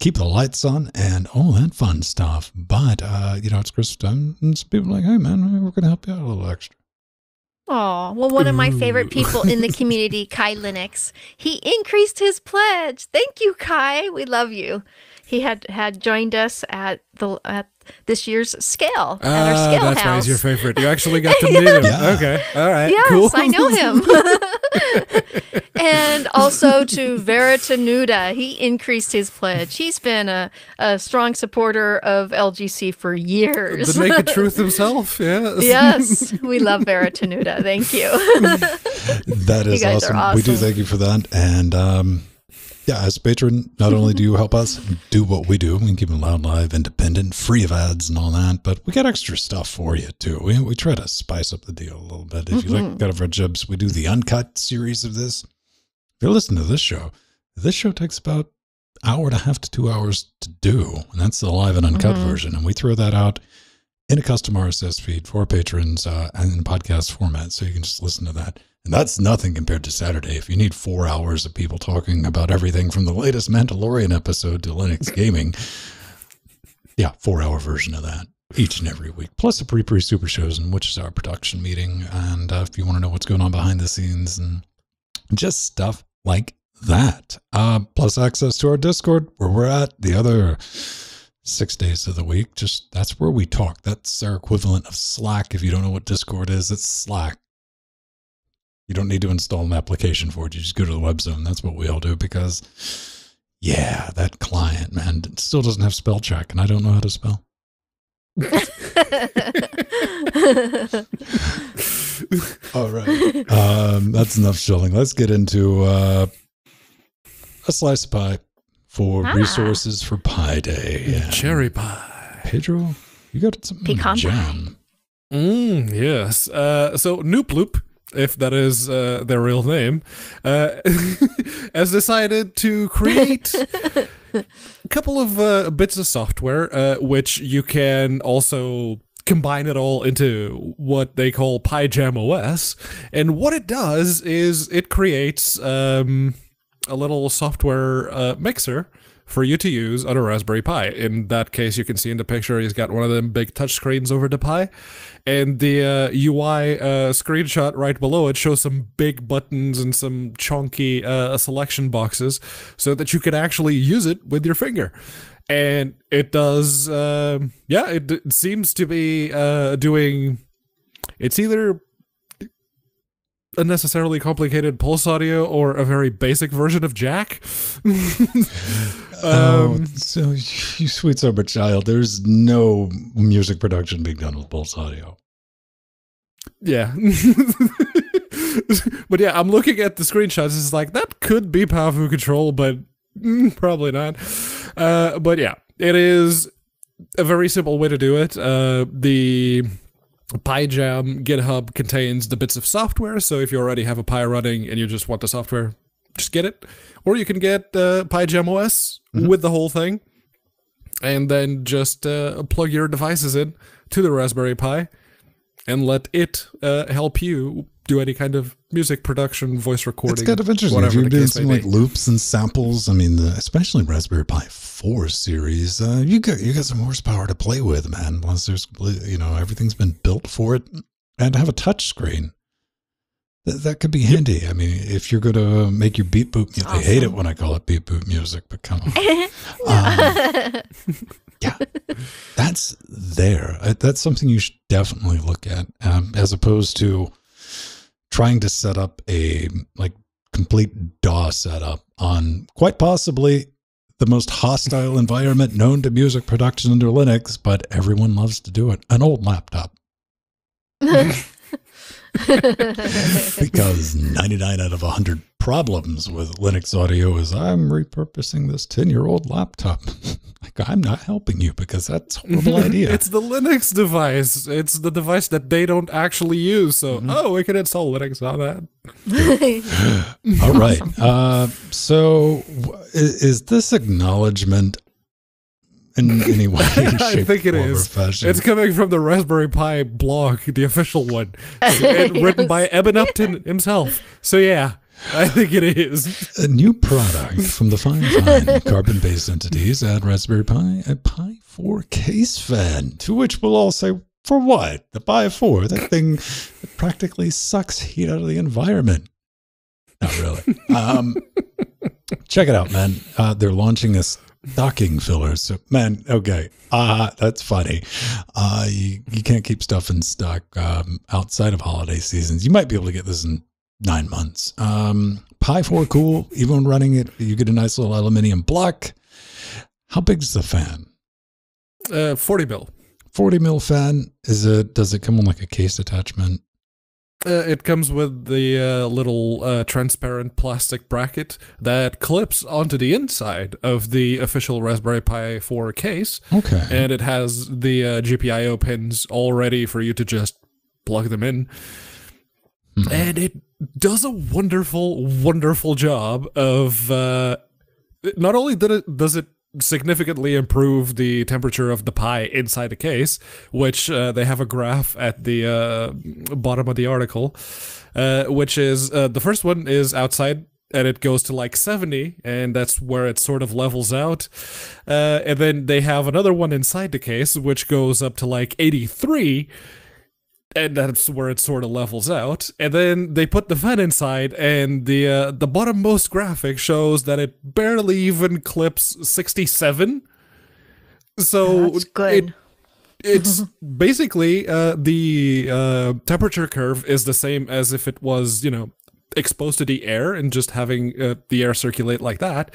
C: Keep the lights on and all that fun stuff. But, uh, you know, it's Christmas time and some people are like, hey, man, we're going to help you out a little extra.
B: Oh, well, one of my favorite people in the community, Kai Linux, he increased his pledge. Thank you, Kai. We love you. He had had joined us at the at this year's scale at our
A: Ah,
B: scale
A: that's why
B: house.
A: he's your favorite. You actually got to meet him.
C: Yeah.
A: Okay. All right.
B: Yes,
A: cool.
B: I know him. and also to Vera Tenuta, he increased his pledge. He's been a, a strong supporter of LGC for years.
A: the naked truth himself. Yeah.
B: yes, we love Vera Tenuta. Thank you.
C: That is
B: guys are
C: awesome. We do thank you for that. And um, yeah, as a patron, not only do you help us do what we do, we keep it loud, live, independent, free of ads and all that, but we got extra stuff for you too. We, we try to spice up the deal a little bit. If you like God of Red Jibs, we do the uncut series of this. If you're listening to this show, this show takes about hour and a half to two hours to do, and that's the live and uncut
B: Mhm.
C: version. And we throw that out in a custom RSS feed for patrons uh, and in podcast format, so you can just listen to that. And that's nothing compared to Saturday. If you need four hours of people talking about everything from the latest Mandalorian episode to Linux gaming, yeah, four hour version of that each and every week, plus the pre pre super shows, and which is our production meeting. And uh, if you want to know what's going on behind the scenes and just stuff like that, uh, plus access to our Discord where we're at the other six days of the week. Just that's where we talk. That's our equivalent of Slack. If you don't know what Discord is, it's Slack. You don't need to install an application for it. You just go to the web zone. That's what we all do because, yeah, that client, man, still doesn't have spell check, and I don't know how to spell. All right. um, that's enough shilling. Let's get into uh, a slice of pie for
B: Ah.
C: resources for Pie Day. And
A: Cherry pie.
C: Pedro, you got something
B: Pecan
C: the jam.
A: Mm, yes. Uh, so Noop Loop, if that is uh, their real name, uh, has decided to create a couple of uh, bits of software, uh, which you can also combine it all into what they call PyJam OS. And what it does is it creates um, a little software uh, mixer for you to use on a Raspberry Pi. In that case, you can see in the picture he's got one of them big touch screens over the Pi, and the uh, UI uh, screenshot right below it shows some big buttons and some chunky uh, selection boxes, so that you can actually use it with your finger. And it does, um yeah, it, it seems to be uh, doing. It's either unnecessarily complicated pulse audio or a very basic version of Jack.
C: oh,
A: Um,
C: so you sweet summer child. There's no music production being done with Pulse Audio.
A: Yeah. but yeah, I'm looking at the screenshots. It's like that could be powerful control, but mm, probably not. Uh, but yeah, it is a very simple way to do it. Uh, the PyJam GitHub contains the bits of software. So if you already have a Pi running and you just want the software, just get it. Or you can get uh, PyJam OS with the whole thing, and then just uh, plug your devices in to the Raspberry Pi and let it uh, help you do any kind of music production, voice recording.
C: It's kind of interesting. If
A: whatever
C: you're
A: the
C: doing some like
A: be.
C: loops and samples, I mean, the, especially Raspberry Pi 4 series, uh, you got you got some horsepower to play with, man. Once there's you know everything's been built for it, and to have a touch screen. Th- that could be handy. I mean, if you're going to make your beat boot music, they hate it when I call it beat boot music, but come on. Um, yeah, that's there. Uh, That's something you should definitely look at, um, as opposed to trying to set up a like complete DAW setup on quite possibly the most hostile environment known to music production under Linux, but everyone loves to do it. An old laptop. because 99 out of 100 problems with Linux audio is I'm repurposing this 10 year old laptop. like, I'm not helping you because that's a horrible idea.
A: It's the Linux device. It's the device that they don't actually use. So,
C: Mm-hmm.
A: oh, we can install Linux on that.
C: All right. Uh, so, is this acknowledgement in any way,
A: I
C: shape,
A: think it
C: form, or fashion?
A: It's coming from the Raspberry Pi blog, the official one, and written by Eben Upton himself. So yeah, I think it is.
C: a new product from the fine, fine carbon-based entities at Raspberry Pi, a Pi 4 case fan. To which we'll all say, for what? The Pi 4, that thing that practically sucks heat out of the environment. Not really. Um, check it out, man. Uh, they're launching this stocking fillers. So, man, okay, uh, that's funny. Uh, you, you can't keep stuff in stock um, outside of holiday seasons. You might be able to get this in nine months. Um, Pi 4 cool. Even when running it, you get a nice little aluminium block. How big is the fan?
A: Uh, Forty mil.
C: 40 mil fan. Is it? Does it come on like a case attachment?
A: Uh, it comes with the uh, little uh, transparent plastic bracket that clips onto the inside of the official Raspberry Pi 4 case,
C: Okay.
A: and it has the uh, GPIO pins all ready for you to just plug them in.
C: Hmm.
A: And it does a wonderful, wonderful job of. Uh, not only did it, does it significantly improve the temperature of the pie inside the case, which uh, they have a graph at the uh, bottom of the article, uh, which is uh, the first one is outside and it goes to like 70 and that's where it sort of levels out. Uh, and then they have another one inside the case which goes up to like 83 and that's where it sort of levels out. And then they put the fan inside, and the uh, the bottommost graphic shows that it barely even clips 67. So
B: That's good.
A: It, it's basically uh, the uh, temperature curve is the same as if it was, you know, exposed to the air and just having uh, the air circulate like that.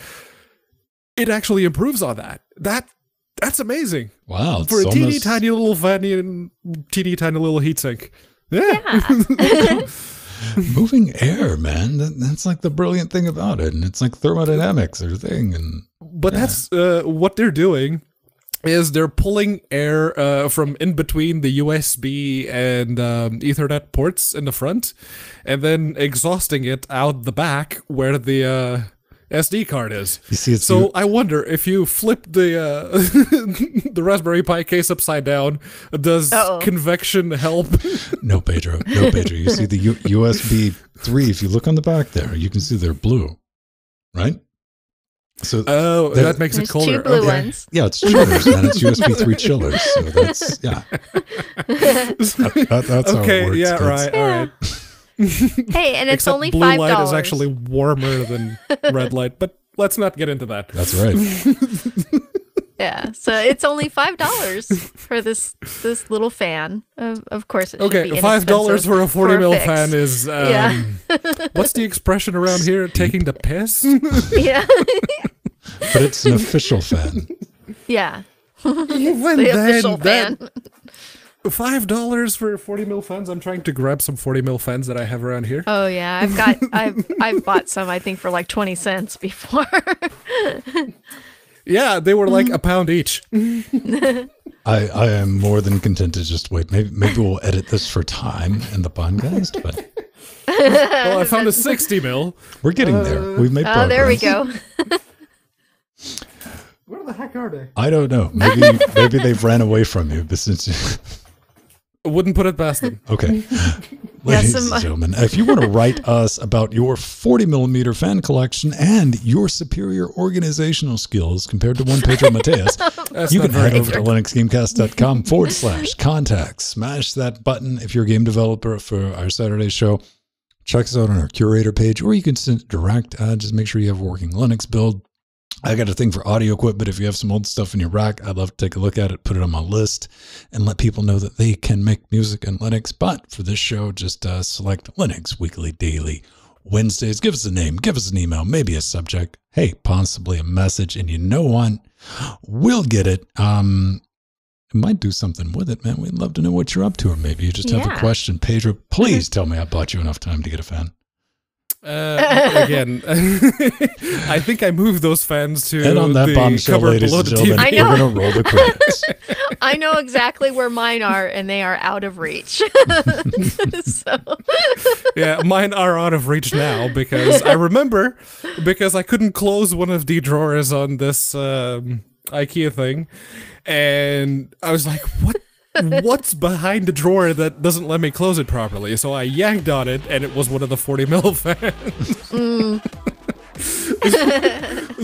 A: It actually improves on that. That that's amazing
C: Wow.
A: for a
C: it's
A: teeny
C: almost-
A: tiny little fan and teeny tiny little heatsink. Yeah.
C: moving air, man. That, that's like the brilliant thing about it. And it's like thermodynamics or thing. And
A: but that's uh, what they're doing is they're pulling air uh, from in between the USB and um, Ethernet ports in the front, and then exhausting it out the back where the uh, SD card is.
C: you see, it's
A: So I wonder if you flip the uh, the Raspberry Pi case upside down, does
B: Uh-oh.
A: convection help?
C: no, Pedro. No, Pedro. You see the U- USB 3. If you look on the back there, you can see they're blue, right? So,
A: Oh, that makes it
B: There's
A: colder.
B: two blue
A: okay.
B: ones.
C: yeah, it's chillers, man. It's USB 3 chillers. So that's, yeah. That- that- that's how it
A: okay,
C: works,
A: yeah,
C: kids.
A: right, all right.
B: Hey, and it's
A: Except
B: only
A: blue
B: five
A: light
B: dollars.
A: is actually warmer than red light, but let's not get into that.
C: That's right.
B: yeah. So it's only five dollars for this this little fan. Of, of course, it should
A: Okay,
B: be
A: five dollars for a
B: inexpensive
A: forty mil
B: fix.
A: fan is um,
B: Yeah.
A: what's the expression around here? Taking the piss.
B: yeah,
C: But it's an official fan.
B: yeah.
A: Even
B: The
A: then,
B: official
A: that
B: fan.
A: Five dollars for forty mil fans. I'm trying to grab some forty mil fans that I have around here.
B: Oh yeah, I've got I've I've bought some I think for like twenty cents before.
A: Yeah, they were like mm-hmm. a pound each.
C: I, I am more than content to just wait. Maybe maybe we'll edit this for time in the podcast, but
A: Well, I found a sixty mil.
C: we're getting uh, there. We've made
B: oh,
C: progress.
B: there we go.
A: Where the heck are they?
C: I don't know. Maybe maybe they've ran away from you. But since
A: Wouldn't put it past them.
C: okay, ladies
B: some-
C: and gentlemen, if you want to write us about your 40 millimeter fan collection and your superior organizational skills compared to one Pedro Mateus, you can head over to linuxgamecast.com forward slash contact. Smash that button if you're a game developer for our Saturday show. check us out on our curator page, or you can send direct. Uh, just make sure you have a working Linux build. I got a thing for audio equipment. If you have some old stuff in your rack, I'd love to take a look at it, put it on my list, and let people know that they can make music in Linux. But for this show, just uh, select Linux Weekly Daily Wednesdays. Give us a name, give us an email, maybe a subject. Hey, possibly a message, and you know what? We'll get it. Um, might do something with it, man. We'd love to know what you're up to, or maybe you just have a question. Pedro, please tell me I bought you enough time to get a fan.
A: Uh, again, I think I moved those fans to
C: And on that
A: the
C: bombshell,
A: cupboard
C: ladies
A: below
C: and
A: the
C: gentlemen,
A: TV.
B: I know.
C: we're gonna roll the credits.
B: I know exactly where mine are, and they are out of reach. so,
A: yeah, mine are out of reach now because I remember because I couldn't close one of the drawers on this um, IKEA thing, and I was like, "What? What's behind the drawer that doesn't let me close it properly?" So I yanked on it, and it was one of the forty mil fans.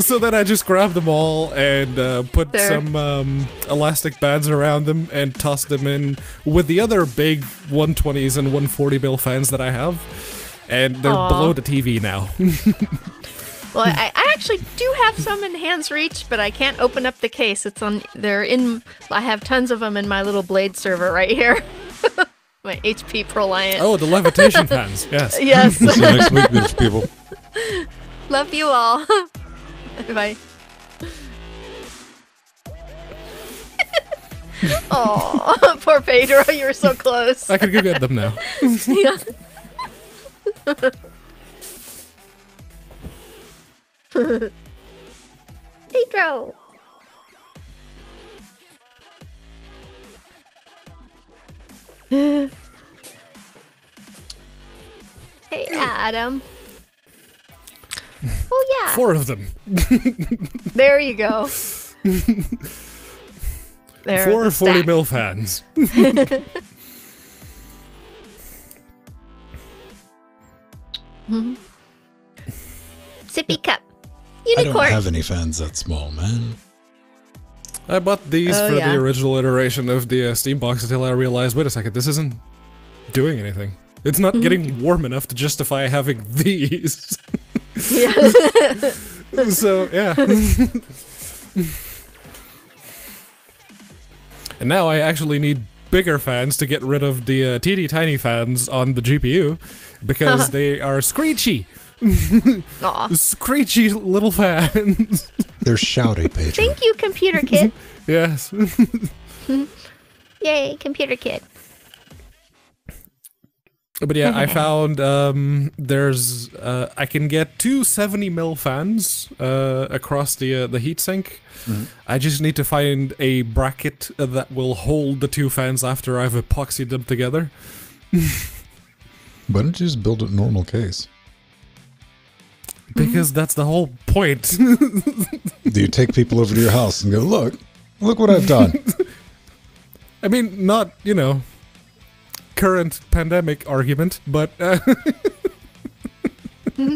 A: so then I just grabbed them all and uh, put
B: There.
A: some um, elastic bands around them and tossed them in with the other big 120s and 140 mil fans that I have. And they're
B: Aw.
A: below the TV now.
B: well, I, I actually do have some in hands reach, but I can't open up the case. It's on. They're in. I have tons of them in my little Blade server right here. my HP ProLiant.
A: oh, the levitation fans. Yes.
B: Yes.
C: See you next week, beautiful people.
B: Love you all. Bye. Oh, poor Pedro, you were so close.
A: I could go get them now.
B: Yeah. Pedro. hey, Adam. Oh yeah,
A: Four of them.
B: there you go. There,
A: Four
B: the
A: 40
B: stack.
A: mil fans.
C: Have any fans that small, man.
A: I bought these
B: Oh,
A: for
B: yeah.
A: the original iteration of the uh, Steam box until I realized, wait a second, this isn't doing anything. It's not getting warm enough to justify having these.
B: Yeah.
A: so yeah. and now I actually need bigger fans to get rid of the uh, teeny tiny fans on the GPU because they are screechy,
B: Aw.
A: screechy little fans.
C: They're shouty, Pedro.
B: Thank you, computer kid.
A: yes.
B: Yay, computer kid.
A: But yeah, I found um, there's uh, I can get two 70 mil fans uh, across the uh, the heatsink. I just need to find a bracket uh, that will hold the two fans after I've epoxied them together.
C: Why don't you just build a normal case?
A: Because that's the whole point.
C: Do you take people over to your house and go, look, look what I've done?
A: I mean, not you know, current pandemic argument, but uh,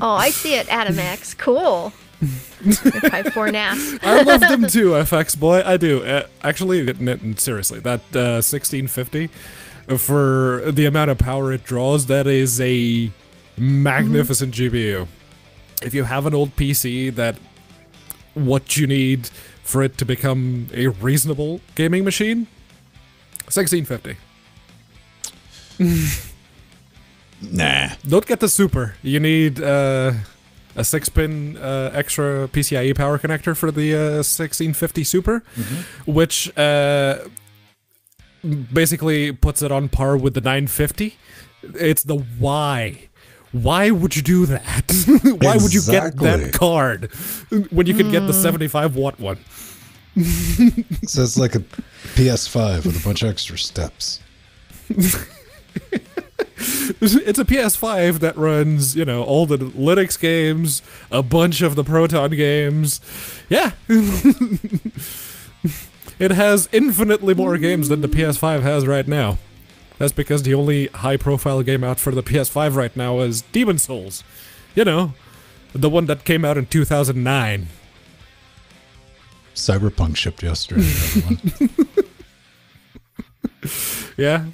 B: Oh, I see it, Adamax. Cool. Probably four NAS.
A: I love them too, FX boy. I do. Uh, actually, n- n- seriously, that uh, 1650 uh, for the amount of power it draws, that is a magnificent GPU. If you have an old PC that what you need for it to become a reasonable gaming machine, 1650.
C: nah.
A: Don't get the super. You need uh, a six pin uh, extra PCIe power connector for the uh, 1650 Super, which uh, basically puts it on par with the 950. It's the why. Why would you do that? why would you get that card when you could get the mm. 75 watt one?
C: So it's like a PS5 with a bunch of extra steps.
A: It's a PS5 that runs, you know, all the Linux games, a bunch of the Proton games. Yeah. it has infinitely more games than the PS5 has right now. That's because the only high profile game out for the PS5 right now is Demon's Souls. You know, the one that came out in 2009.
C: Cyberpunk shipped yesterday.
A: Yeah.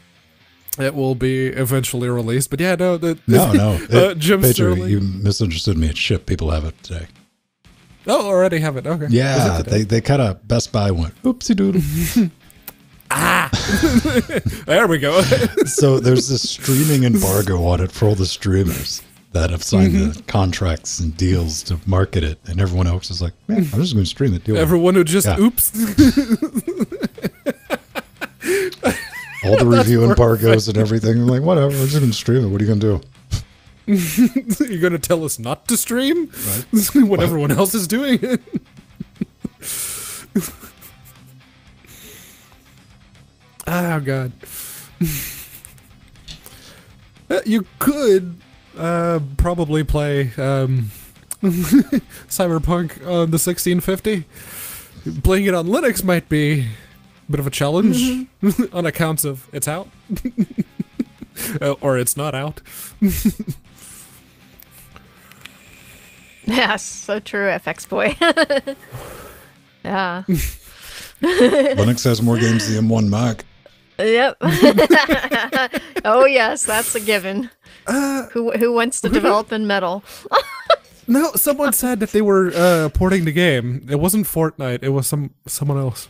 A: it will be eventually released. But yeah, no, the,
C: No, no.
A: Uh,
C: It-
A: Jim
C: Pedro,
A: Sterling.
C: you misunderstood me. It's ship. People have it today.
A: Oh, already have it. Okay.
C: Yeah,
A: it
C: they, they kind of Best Buy went, oopsie doodle.
A: there we go.
C: so there's this streaming embargo on it for all the streamers that have signed
A: Mm-hmm.
C: the contracts and deals to market it. And everyone else is like, man, I'm just going to stream it. Deal.
A: Everyone who just
C: Yeah.
A: oops.
C: all the review embargoes and everything. I'm like, whatever, we're just going to stream it. What are you going to do?
A: You're gonna tell us not to stream What everyone else is doing. Oh god. Uh, you could uh, probably play um, Cyberpunk on the 1650. Playing it on Linux might be a bit of a challenge on accounts of it's out Uh, or it's not out.
B: Yes, so true, FX Boy. yeah.
C: Linux has more games than M1 Mac.
B: Yep. oh yes, that's a given.
A: Uh,
B: who who wants to develop in metal?
A: No, someone said that they were uh, porting the game. It wasn't Fortnite. It was some someone else.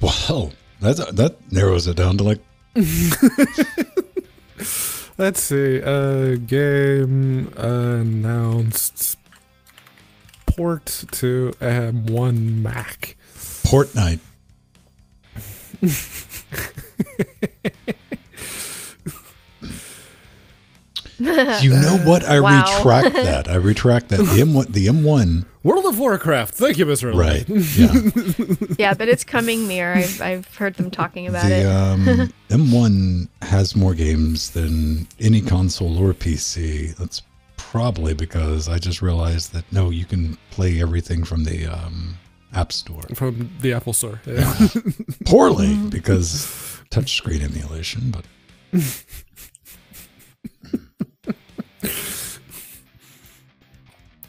C: Wow, that that narrows it down to like
A: Let's see. Uh, game announced port to M1 Mac.
C: Fortnite. You know what? I
B: Wow.
C: retract that. I retract that. The M1, the M1,
A: World of Warcraft. Thank you, Miss Mr.
C: right? Yeah.
B: yeah, but it's coming near. I've I've heard them talking about
C: the
B: it.
C: um, M1 has more games than any console or PC. That's probably because I just realized that no, you can play everything from the um, App Store.
A: From the Apple Store. Yeah.
C: Poorly because touchscreen emulation, but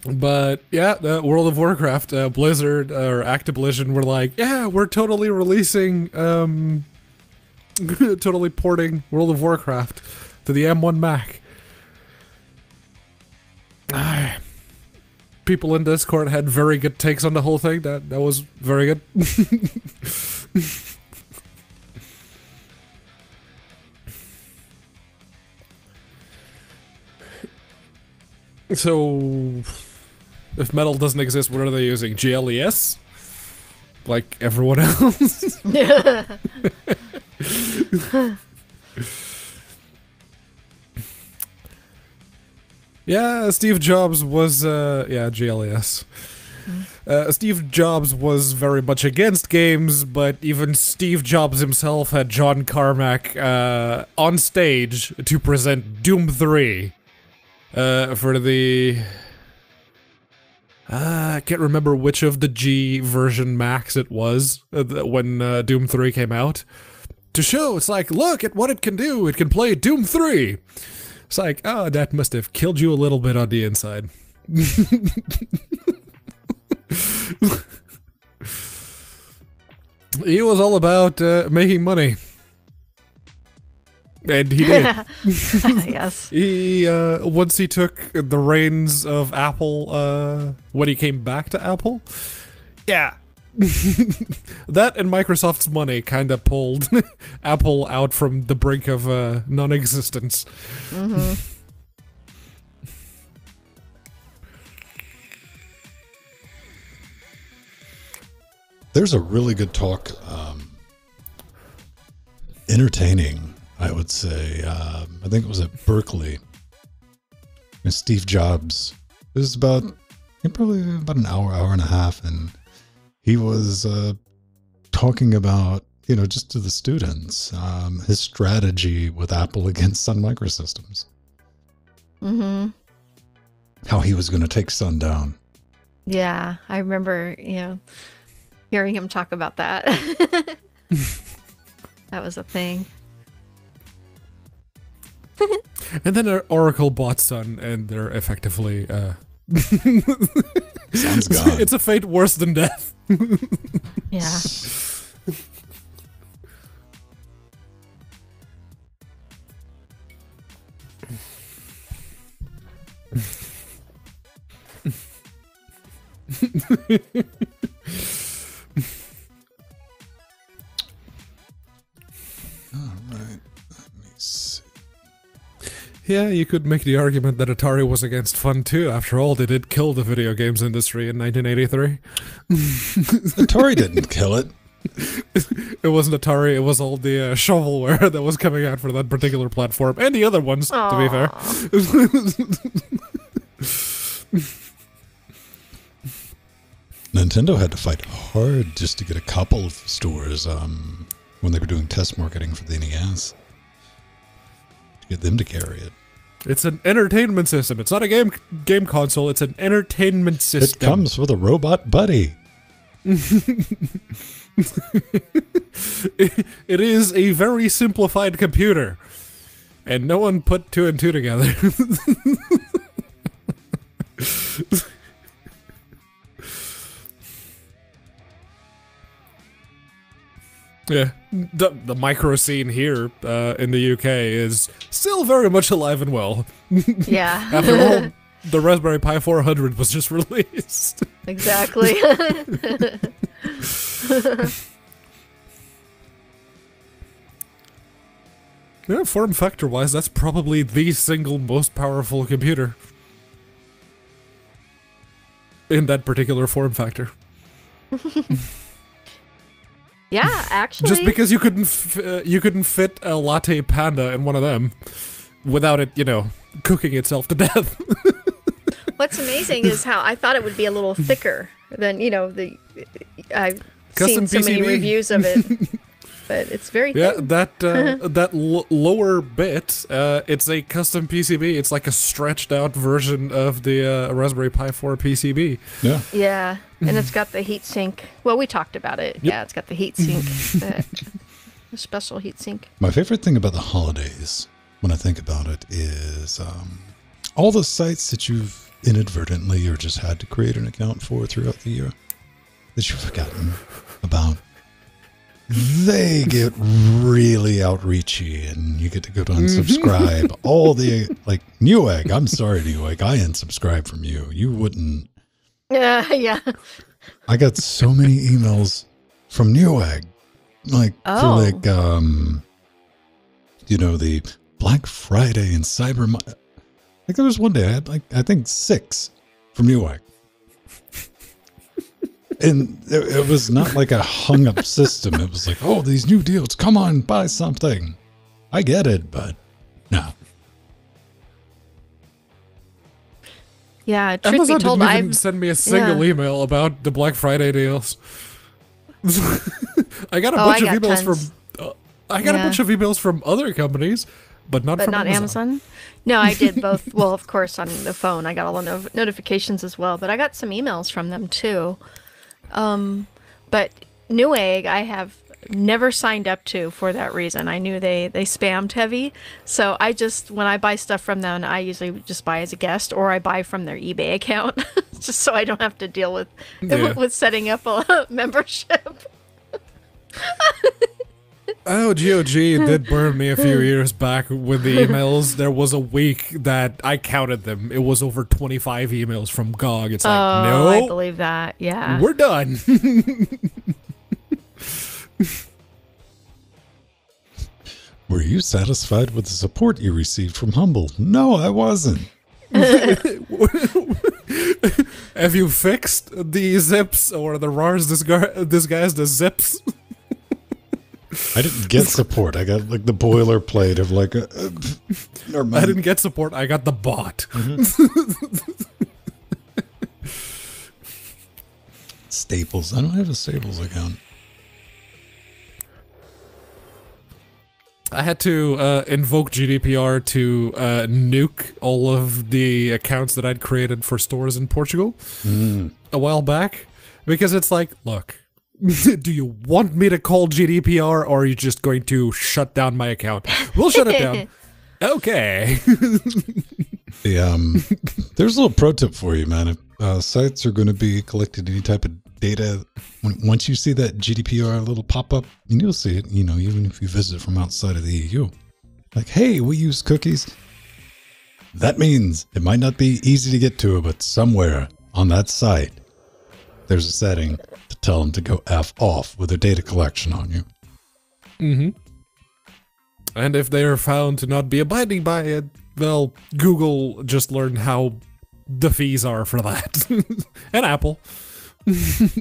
A: But yeah, the World of Warcraft, uh, Blizzard or Activision were like, yeah, we're totally releasing, um, totally porting World of Warcraft to the M1 Mac. People in Discord had very good takes on the whole thing. That that was very good. so if metal doesn't exist, what are they using? GLES? Like everyone else? yeah, Steve Jobs was, uh, yeah, GLES. Uh, Steve Jobs was very much against games, but even Steve Jobs himself had John Carmack uh, on stage to present Doom 3 uh, for the uh, I can't remember which of the G version Max it was uh, th- when uh, Doom 3 came out. To show, it's like, look at what it can do. It can play Doom 3. It's like, oh, that must have killed you a little bit on the inside. he was all about uh, making money. And he did.
B: yes.
A: He uh, once he took the reins of Apple uh, when he came back to Apple. Yeah. that and Microsoft's money kind of pulled Apple out from the brink of uh, non-existence.
C: there's a really good talk. Um, entertaining, I would say. Um, I think it was at Berkeley. And Steve Jobs. It was about probably about an hour, hour and a half, and he was uh, talking about you know just to the students um, his strategy with Apple against Sun Microsystems,
B: hmm
C: how he was going to take Sun down.
B: Yeah, I remember, you know, hearing him talk about that. that was a thing.
A: And then Oracle bought Sun, and they're effectively. Uh,
C: Sam's gone.
A: it's a fate worse than death.
B: yeah.
A: Yeah, you could make the argument that Atari was against fun too. After all, they did kill the video games industry in 1983.
C: Atari didn't kill it.
A: It wasn't Atari, it was all the uh, shovelware that was coming out for that particular platform, and the other ones, to be fair.
C: Nintendo had to fight hard just to get a couple of stores um, when they were doing test marketing for the NES get them to carry it.
A: It's an entertainment system. It's not a game game console. It's an entertainment system.
C: It comes with a robot buddy.
A: it is a very simplified computer, and no one put two and two together. yeah, the the micro scene here uh, in the UK is still very much alive and well.
B: Yeah.
A: After all, the Raspberry Pi 400 was just released.
B: exactly.
A: Yeah, form factor wise, that's probably the single most powerful computer in that particular form factor.
B: Yeah, actually.
A: Just because you couldn't f- uh, you couldn't fit a LattePanda in one of them without it, you know, cooking itself to death.
B: What's amazing is how I thought it would be a little thicker than you know the. I've
A: Custom
B: seen so many reviews of it, but it's very
A: yeah,
B: thin.
A: that uh, that l- lower bit, uh, it's a custom PCB. It's like a stretched out version of the uh, Raspberry Pi 4 PCB.
C: Yeah.
B: Yeah, and it's got the heat sink. Well, we talked about it. Yeah, it's got the heat sink, the, the special heat sink.
C: My favorite thing about the holidays, when I think about it, is um, all the sites that you've inadvertently or just had to create an account for throughout the year that you've forgotten about. They get really outreachy, and you get to go to unsubscribe. all the like Newegg. I'm sorry, Newegg. I unsubscribed from you. You wouldn't.
B: Yeah, yeah.
C: I got so many emails from Newegg, like
B: Oh.
C: for like um, you know, the Black Friday and Cyber. Like there was one day I had like I think six from Newegg, and it, it was not like a hung up system. It was like, oh, these new deals, come on, buy something. I get it, but no.
B: Yeah, truth
A: Amazon
B: be told,
A: didn't even
B: I've
A: send me a single
B: yeah.
A: email about the Black Friday deals. I got a
B: Oh, I
A: bunch of emails
B: tons.
A: from. Uh, I got a bunch of emails from other companies, but not
B: but
A: from
B: not
A: Amazon.
B: Amazon. No, I did both. well, of course, on the phone, I got all the no- notifications as well, but I got some emails from them too. Um, but Newegg, I have never signed up to for that reason. I knew they they spammed heavy, so I just when I buy stuff from them, I usually just buy as a guest or I buy from their eBay account, just so I don't have to deal with
A: Yeah.
B: with setting up a membership.
A: Oh, GOG did burn me a few years back with the emails. There was a week that I counted them. It was over 25 emails from GOG. It's like,
B: oh, I
A: no,
B: believe that. Yeah.
A: we're done.
C: Were you satisfied with the support you received from Humble? No, I wasn't.
A: Have you fixed the zips or the RARs disgu- disguised as zips?
C: I didn't get support. I got like the boilerplate of like a. Uh,
A: I didn't get support. I got the bot.
C: Staples. I don't have a Staples account.
A: I had to uh, invoke GDPR to uh, nuke all of the accounts that I'd created for stores in Portugal a while back because it's like, look, do you want me to call GDPR or are you just going to shut down my account? We'll shut it down. Okay.
C: The um, there's a little pro tip for you, man. If uh, sites are going to be collecting any type of data, when, once you see that GDPR little pop up, and you'll see it. You know, even if you visit from outside of the EU, like, hey, we use cookies. That means it might not be easy to get to, but somewhere on that site, there's a setting to tell them to go F off with their data collection on you.
A: Mm-hmm. And if they are found to not be abiding by it, well, Google just learned how the fees are for that. and Apple.
C: Let's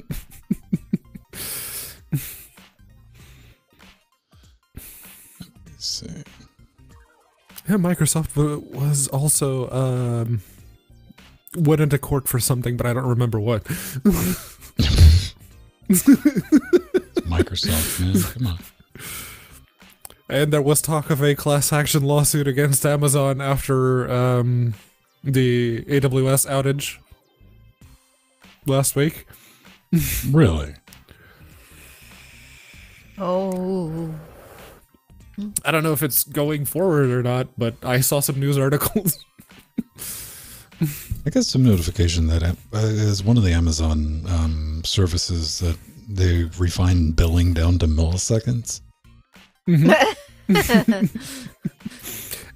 C: see.
A: Yeah, Microsoft was also um, went into court for something, but I don't remember what.
C: Microsoft, man. Come on.
A: And there was talk of a class action lawsuit against Amazon after um, the AWS outage last week.
C: Really?
B: Oh.
A: I don't know if it's going forward or not, but I saw some news articles.
C: I got some notification that uh, is one of the Amazon um, services that they refine billing down to milliseconds.
A: and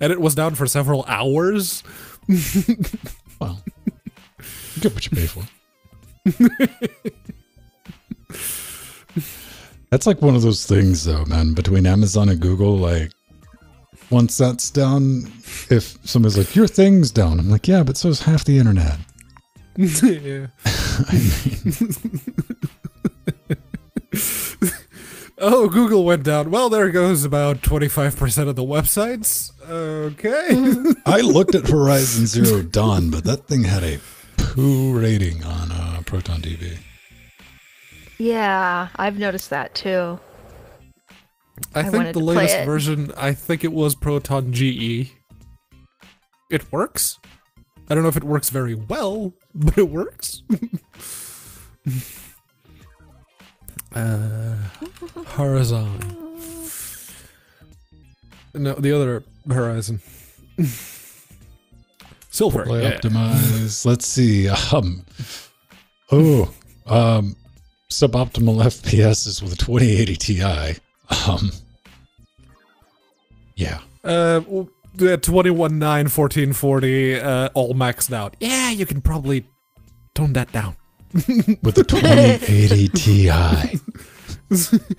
A: it was down for several hours.
C: Well, you get what you pay for. That's like one of those things, though, man. Between Amazon and Google, like once that's down, if somebody's like, "Your thing's down," I'm like, "Yeah, but so is half the internet."
A: yeah.
C: Mean,
A: Oh, Google went down. Well, there goes about 25% of the websites. Okay.
C: I looked at Horizon Zero Dawn, but that thing had a poo rating on uh, Proton DB.
B: Yeah, I've noticed that too.
A: I,
B: I
A: think the
B: to
A: latest version, I think it was Proton GE. It works. I don't know if it works very well, but it works. uh, Horizon. No, the other Horizon. Silver.
C: Play
A: yeah.
C: optimize. Let's see. Um, oh, um, suboptimal FPSs with a 2080 Ti. Um, yeah.
A: Uh, the 21 9 1440 uh, all maxed out. Yeah, you can probably tone that down.
C: With the 2080 Ti.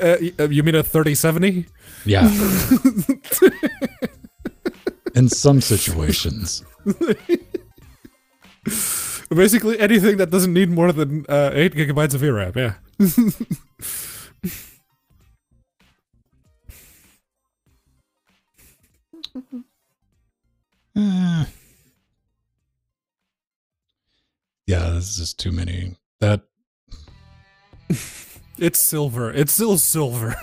A: Uh, uh, you mean a 3070?
C: Yeah. In some situations.
A: Basically anything that doesn't need more than uh, 8 gigabytes of VRAM, yeah.
C: Eh. Yeah, this is just too many. That
A: It's silver. It's still silver.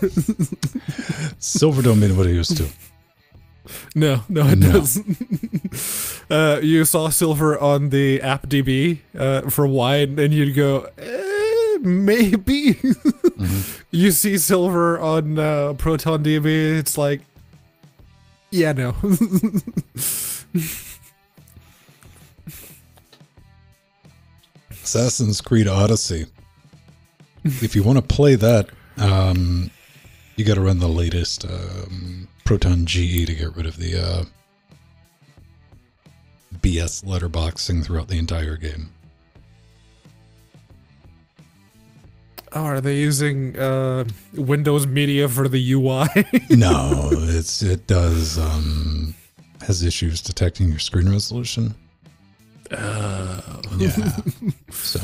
C: silver don't mean what it used to.
A: no, no, it
C: No.
A: doesn't. uh, you saw silver on the app DB uh, for wine, and you'd go, eh, maybe. You see silver on uh, Proton DB, it's like, yeah, no.
C: Assassin's Creed Odyssey. if you want to play that, um, you got to run the latest um, Proton GE to get rid of the uh, BS letterboxing throughout the entire game.
A: Oh, are they using uh, Windows Media for the UI?
C: no, it's it does um, has issues detecting your screen resolution. Yeah. so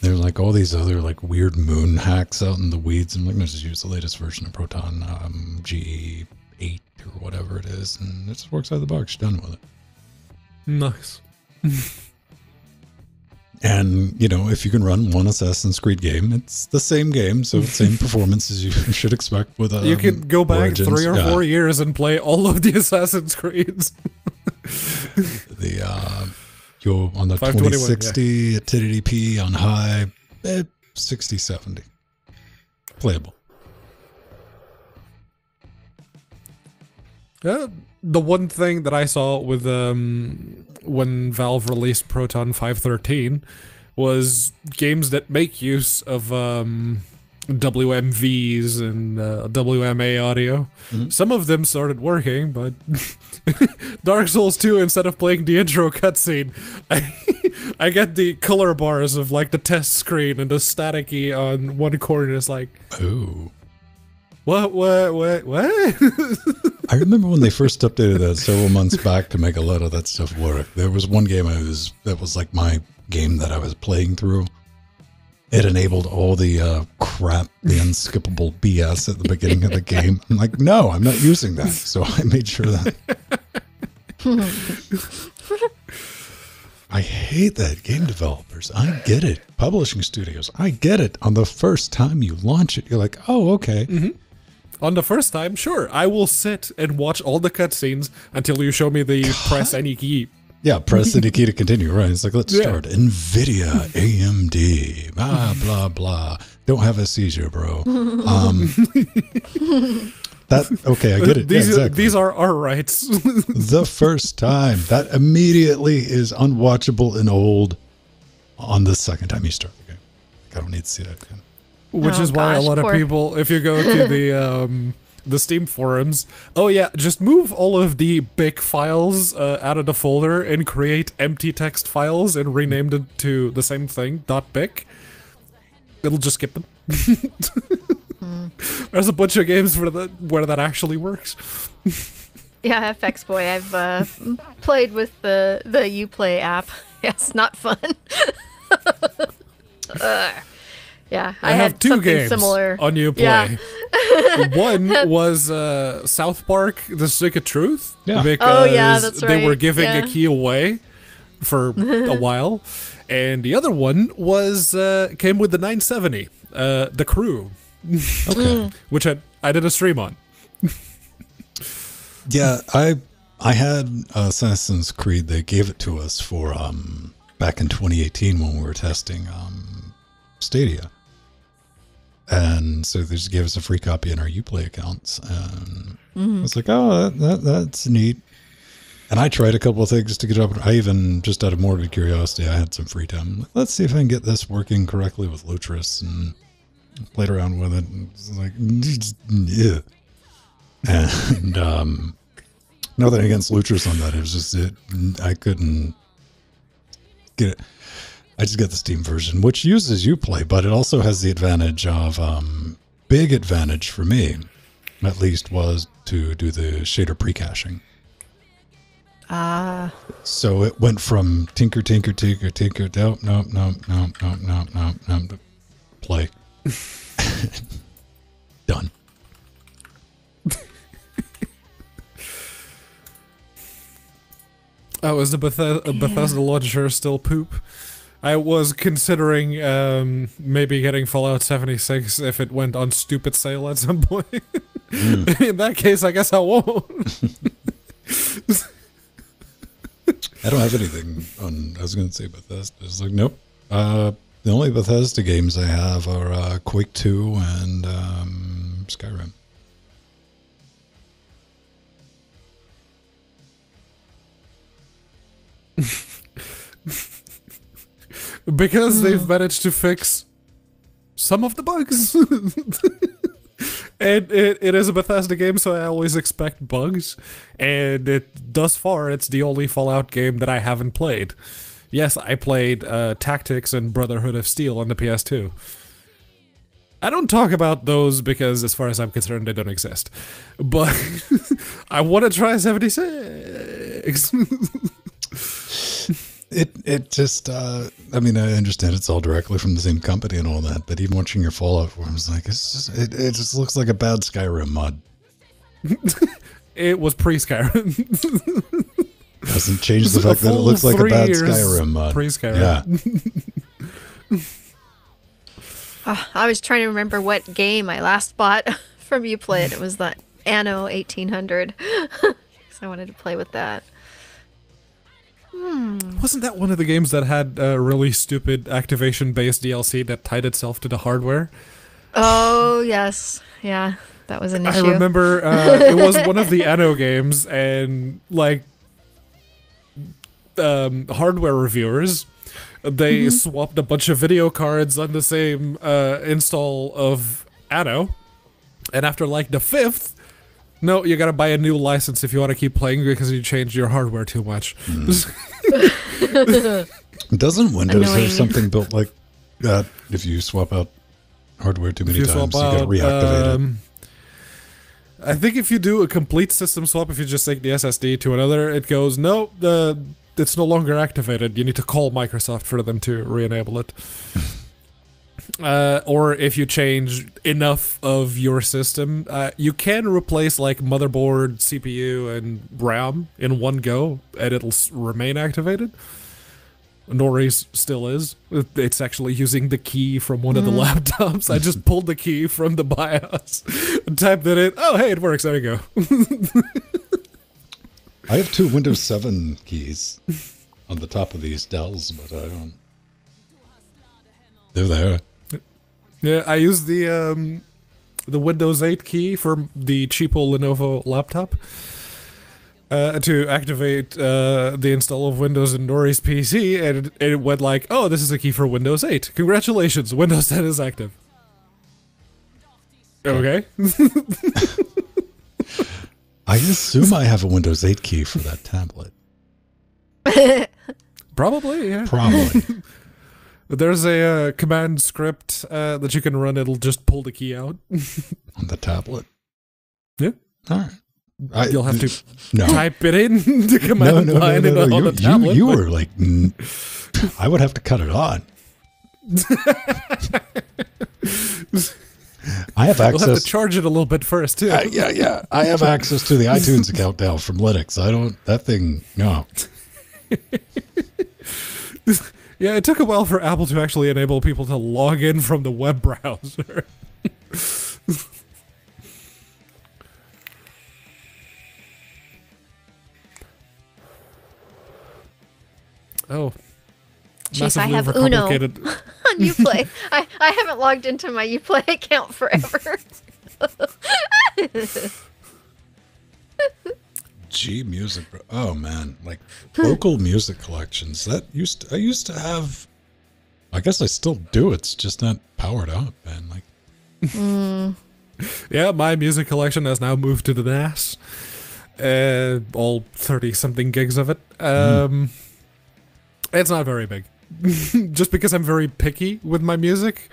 C: there's like all these other like weird moon hacks out in the weeds. I'm like, let's just use the latest version of Proton um, GE eight or whatever it is, and it just works out of the box. You're done with it.
A: nice.
C: And you know, if you can run one Assassin's Creed game, it's the same game, so same performance as you should expect with a.
A: you can go back
C: Origins.
A: three or
C: Yeah.
A: four years and play all of the Assassin's Creeds.
C: the uh go on the
A: 521,
C: 2060 at 1080p on high eh, 60 70 playable
A: Uh, the one thing that I saw with um, when Valve released Proton 513 was games that make use of um, WMVs and uh, WMA audio. Some of them started working, but Dark Souls 2, instead of playing the intro cutscene, I, I get the color bars of like the test screen and the staticky on one corner is like,
C: Ooh.
A: What, what, what, what?
C: I remember when they first updated that several months back to make a lot of that stuff work. There was one game I was that was like my game that I was playing through. It enabled all the uh, crap, the unskippable BS at the beginning of the game. I'm like, no, I'm not using that. So I made sure that. I hate that game developers. I get it. Publishing studios, I get it. On the first time you launch it, you're like, oh, okay.
A: On the first time, sure, I will sit and watch all the cutscenes until you show me the press any key.
C: Yeah, press any key to continue. Right. It's like, let's
A: Yeah.
C: start. NVIDIA, AMD, blah, blah, blah. Don't have a seizure, bro. Um, that, okay, I get it.
A: These,
C: yeah, exactly.
A: these are our rights.
C: the first time. That immediately is unwatchable and old on the second time you start the game. I don't need to see that again.
A: Which
B: Oh,
A: is why a lot
B: poor-
A: of people if you go to the um the steam forums oh yeah just move all of the big files uh, out of the folder and create empty text files and rename them to the same thing dot bik it'll just skip them there's a bunch of games where that where that actually works
B: Yeah, FX Boy. I've uh, played with the the UPlay app. It's not fun. Ugh. Yeah, I,
A: i, have
B: had
A: two games
B: similar.
A: on uplay
B: Yeah.
A: one was uh, south park the stick of truth
C: Yeah.
A: because
B: Oh, yeah, that's
A: they were
B: right.
A: giving a key away for a while and the other one was uh, came with the 970 uh, the crew
C: Okay.
A: which I, I did a stream on
C: Yeah, I I had Assassin's Creed. They gave it to us for um back in 2018 when we were testing um Stadia, and so they just gave us a free copy in our UPlay accounts, and I was like, oh, that, that that's neat. And I tried a couple of things to get it up. I even just out of morbid curiosity, I had some free time. Let's see if I can get this working correctly with Lutris, and played around with it. And it's like, yeah. And um, nothing against Lutris on that. It was just it. I couldn't get it. I just got the Steam version, which uses Uplay, but it also has the advantage of um, big advantage for me, at least, was to do the shader precaching.
B: Ah. Uh.
C: So it went from tinker, tinker, tinker, tinker. Nope, nope, nope, nope, nope, nope, nope, nope. Play. Done.
A: oh, is the Beth- uh, Bethesda lodger still poop? I was considering um, maybe getting Fallout 76 if it went on stupid sale at some point. In that case, I guess I won't.
C: I don't have anything on. I was going to say Bethesda. It's like nope. Uh, the only Bethesda games I have are uh, Quake Two and um, Skyrim.
A: because they've managed to fix some of the bugs. and it, it is a Bethesda game, so I always expect bugs. And it thus far, it's the only Fallout game that I haven't played. Yes, I played uh, Tactics and Brotherhood of Steel on the PS2. I don't talk about those because, as far as I'm concerned, they don't exist. But I want to try 76.
C: It it just. Uh, I mean, I understand it's all directly from the same company and all that, but even watching your Fallout forums, like it's just it, it just looks like a bad Skyrim mod.
A: it was pre Skyrim.
C: Doesn't change the fact that it looks like a bad Skyrim mod.
A: pre-Skyrim.
C: Yeah.
B: Ah, I was trying to remember what game I last bought from you played. it was that Anno 1800. so I wanted to play with that.
A: Wasn't that one of the games that had a really stupid activation based DLC that tied itself to the hardware?
B: Oh yes, yeah, that was an issue.
A: I remember uh, it was one of the Anno games, and like um, hardware reviewers they swapped a bunch of video cards on the same uh, install of Anno, and after like the fifth, no, you gotta buy a new license if you want to keep playing because you changed your hardware too much.
C: Doesn't Windows
B: Annoying.
C: have something built like that? If you swap out hardware too many
A: you
C: times,
A: swap
C: you get
A: out,
C: reactivated.
A: um, I think if you do a complete system swap, if you just take the SSD to another, it goes no, the it's no longer activated. You need to call Microsoft for them to re-enable it. uh, or if you change enough of your system, uh, you can replace like motherboard, CPU, and RAM in one go, and it'll remain activated. Nori's still is. It's actually using the key from one of the laptops. I just pulled the key from the BIOS, and typed it in. Oh, hey, it works. There you go.
C: I have two Windows 7 keys on the top of these Dells, but I don't. They're there.
A: Yeah, I use the um, the Windows 8 key for the cheapo Lenovo laptop uh, to activate uh, the install of Windows in Nori's PC, and it, it went like, "Oh, this is a key for Windows 8. Congratulations, Windows 10 is active." Okay.
C: I assume I have a Windows 8 key for that tablet.
A: Probably, yeah.
C: Probably.
A: There's a uh, command script uh, that you can run. It'll just pull the key out.
C: on the tablet.
A: Yeah.
C: All right. I,
A: You'll have to
C: no.
A: type it in the command
C: no, no,
A: line
C: no, no.
A: the- on
C: You,
A: the tablet.
C: you, you were like, I would have to cut it on. I have
A: You'll have
C: access.
A: to charge it a little bit first, too.
C: Uh, yeah, yeah. I have access to the iTunes account now from Linux. I don't. That thing. No.
A: Yeah, it took a while for Apple to actually enable people to log in from the web browser. oh.
B: Jeez, I have Uno. on Uplay. I, I haven't logged into my Uplay account forever.
C: G music. bro- Oh man, like local music collections. That used. To, I used to have. I guess I still do. It's just not powered up, man. Like
A: Yeah, my music collection has now moved to the NAS. Uh, all 30 something gigs of it. Um, It's not very big. Just because I'm very picky with my music.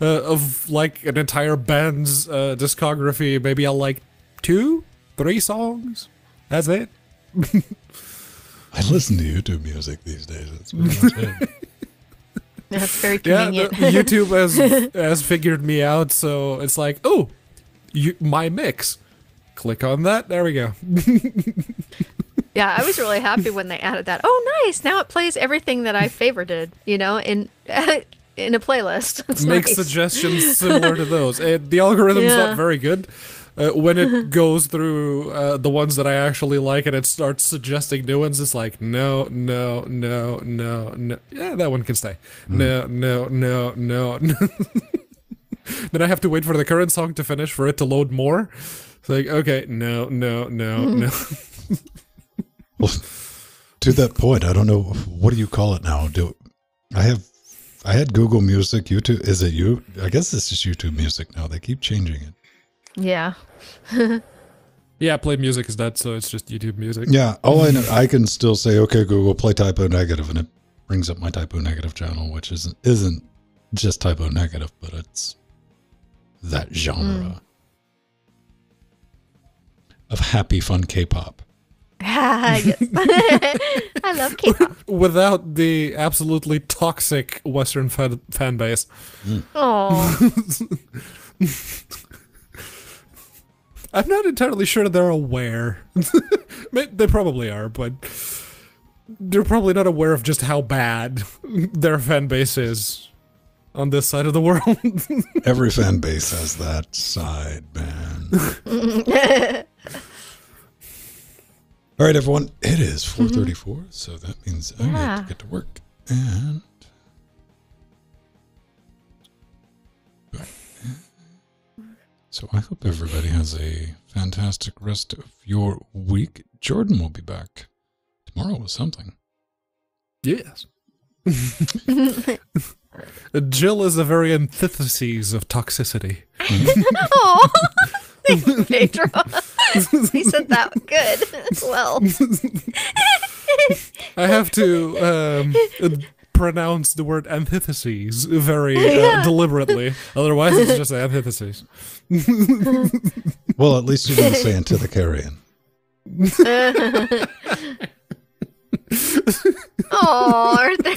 A: Uh, of like an entire band's uh, discography, maybe I'll like two, three songs. That's it.
C: I listen to YouTube music these days. That's pretty much.
B: That's very
A: Yeah, the,
B: convenient.
A: YouTube has has figured me out, so it's like, oh, you, my mix. Click on that. There we go.
B: yeah, I was really happy when they added that. Oh, nice! Now it plays everything that I favorited, you know, in in a playlist. It's
A: make
B: nice.
A: suggestions similar to those. And the algorithm's
B: Yeah.
A: not very good. Uh, when it goes through uh, the ones that I actually like and it starts suggesting new ones, it's like, no, no, no, no, no. Yeah, that one can stay. No, no, no, no. no. then I have to wait for the current song to finish for it to load more. It's like, okay, no, no, no, no.
C: Well, to that point, I don't know what do you call it now. Do I have? I had Google Music, YouTube. Is it you? I guess this is YouTube Music now. They keep changing it.
B: Yeah.
A: yeah, play music is dead, so it's just YouTube music.
C: Yeah. Oh, I know, I can still say, okay, Google, play Type O Negative, and it brings up my Type O Negative channel, which isn't isn't just Type O Negative, but it's that genre hmm. of happy fun K-pop.
B: yes. I love K-pop.
A: Without the absolutely toxic Western fan, fan base.
B: Oh,
A: I'm not entirely sure that they're aware. They probably are, but they're probably not aware of just how bad their fan base is on this side of the world.
C: Every fan base has that side, man. All right, everyone. It is 4:34, mm-hmm. so that means I need
B: Yeah.
C: to get to work. And so I hope everybody has a fantastic rest of your week. Jordan will be back tomorrow with something.
A: yes. Jill is the very antithesis of toxicity.
B: Oh, Pedro. he said that good. Well,
A: I have to um, uh, pronounce the word antitheses very uh, deliberately. Otherwise, it's just antitheses.
C: Well, at least you didn't say Antithecarian.
B: oh, Arthur.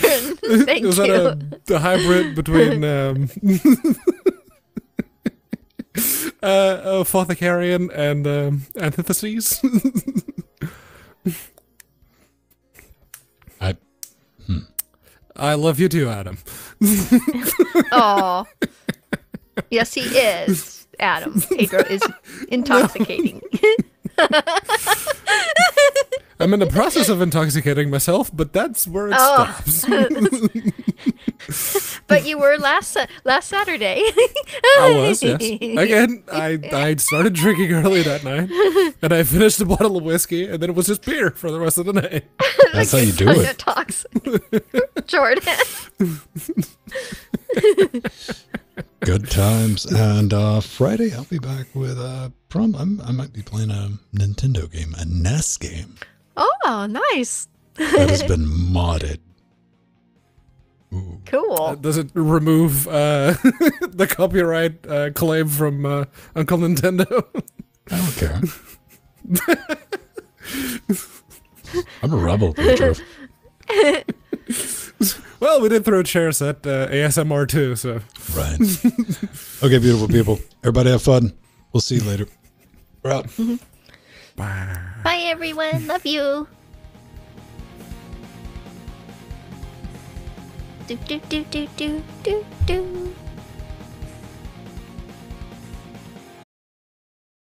B: Thank
A: Is
B: you.
A: that a, a hybrid between um, uh, apothecarian and um, antitheses?
C: I
A: love you too, Adam.
B: Oh. Yes, he is, Adam. Pedro is intoxicating.
A: I'm in the process of intoxicating myself, but that's where it
B: Oh.
A: stops.
B: but you were last last Saturday.
A: I was, yes. Again, I I started drinking early that night, and I finished a bottle of whiskey, and then it was just beer for the rest of the night.
C: that's how you do it.
B: toxic. Jordan.
C: Good times. And uh, Friday, I'll be back with uh, prom. I'm, I might be playing a Nintendo game, a NES game
B: Oh, nice.
C: that has been modded. Ooh.
B: Cool.
A: Does it remove uh, the copyright uh, claim from uh, Uncle Nintendo?
C: I don't care. I'm a rebel, Pedro.
A: well, we did throw chairs at uh, ASMR too, so
C: Right. Okay, beautiful people. Everybody have fun. We'll see you later. We're out.
B: Bye, everyone. Love you. Do do do do do do do.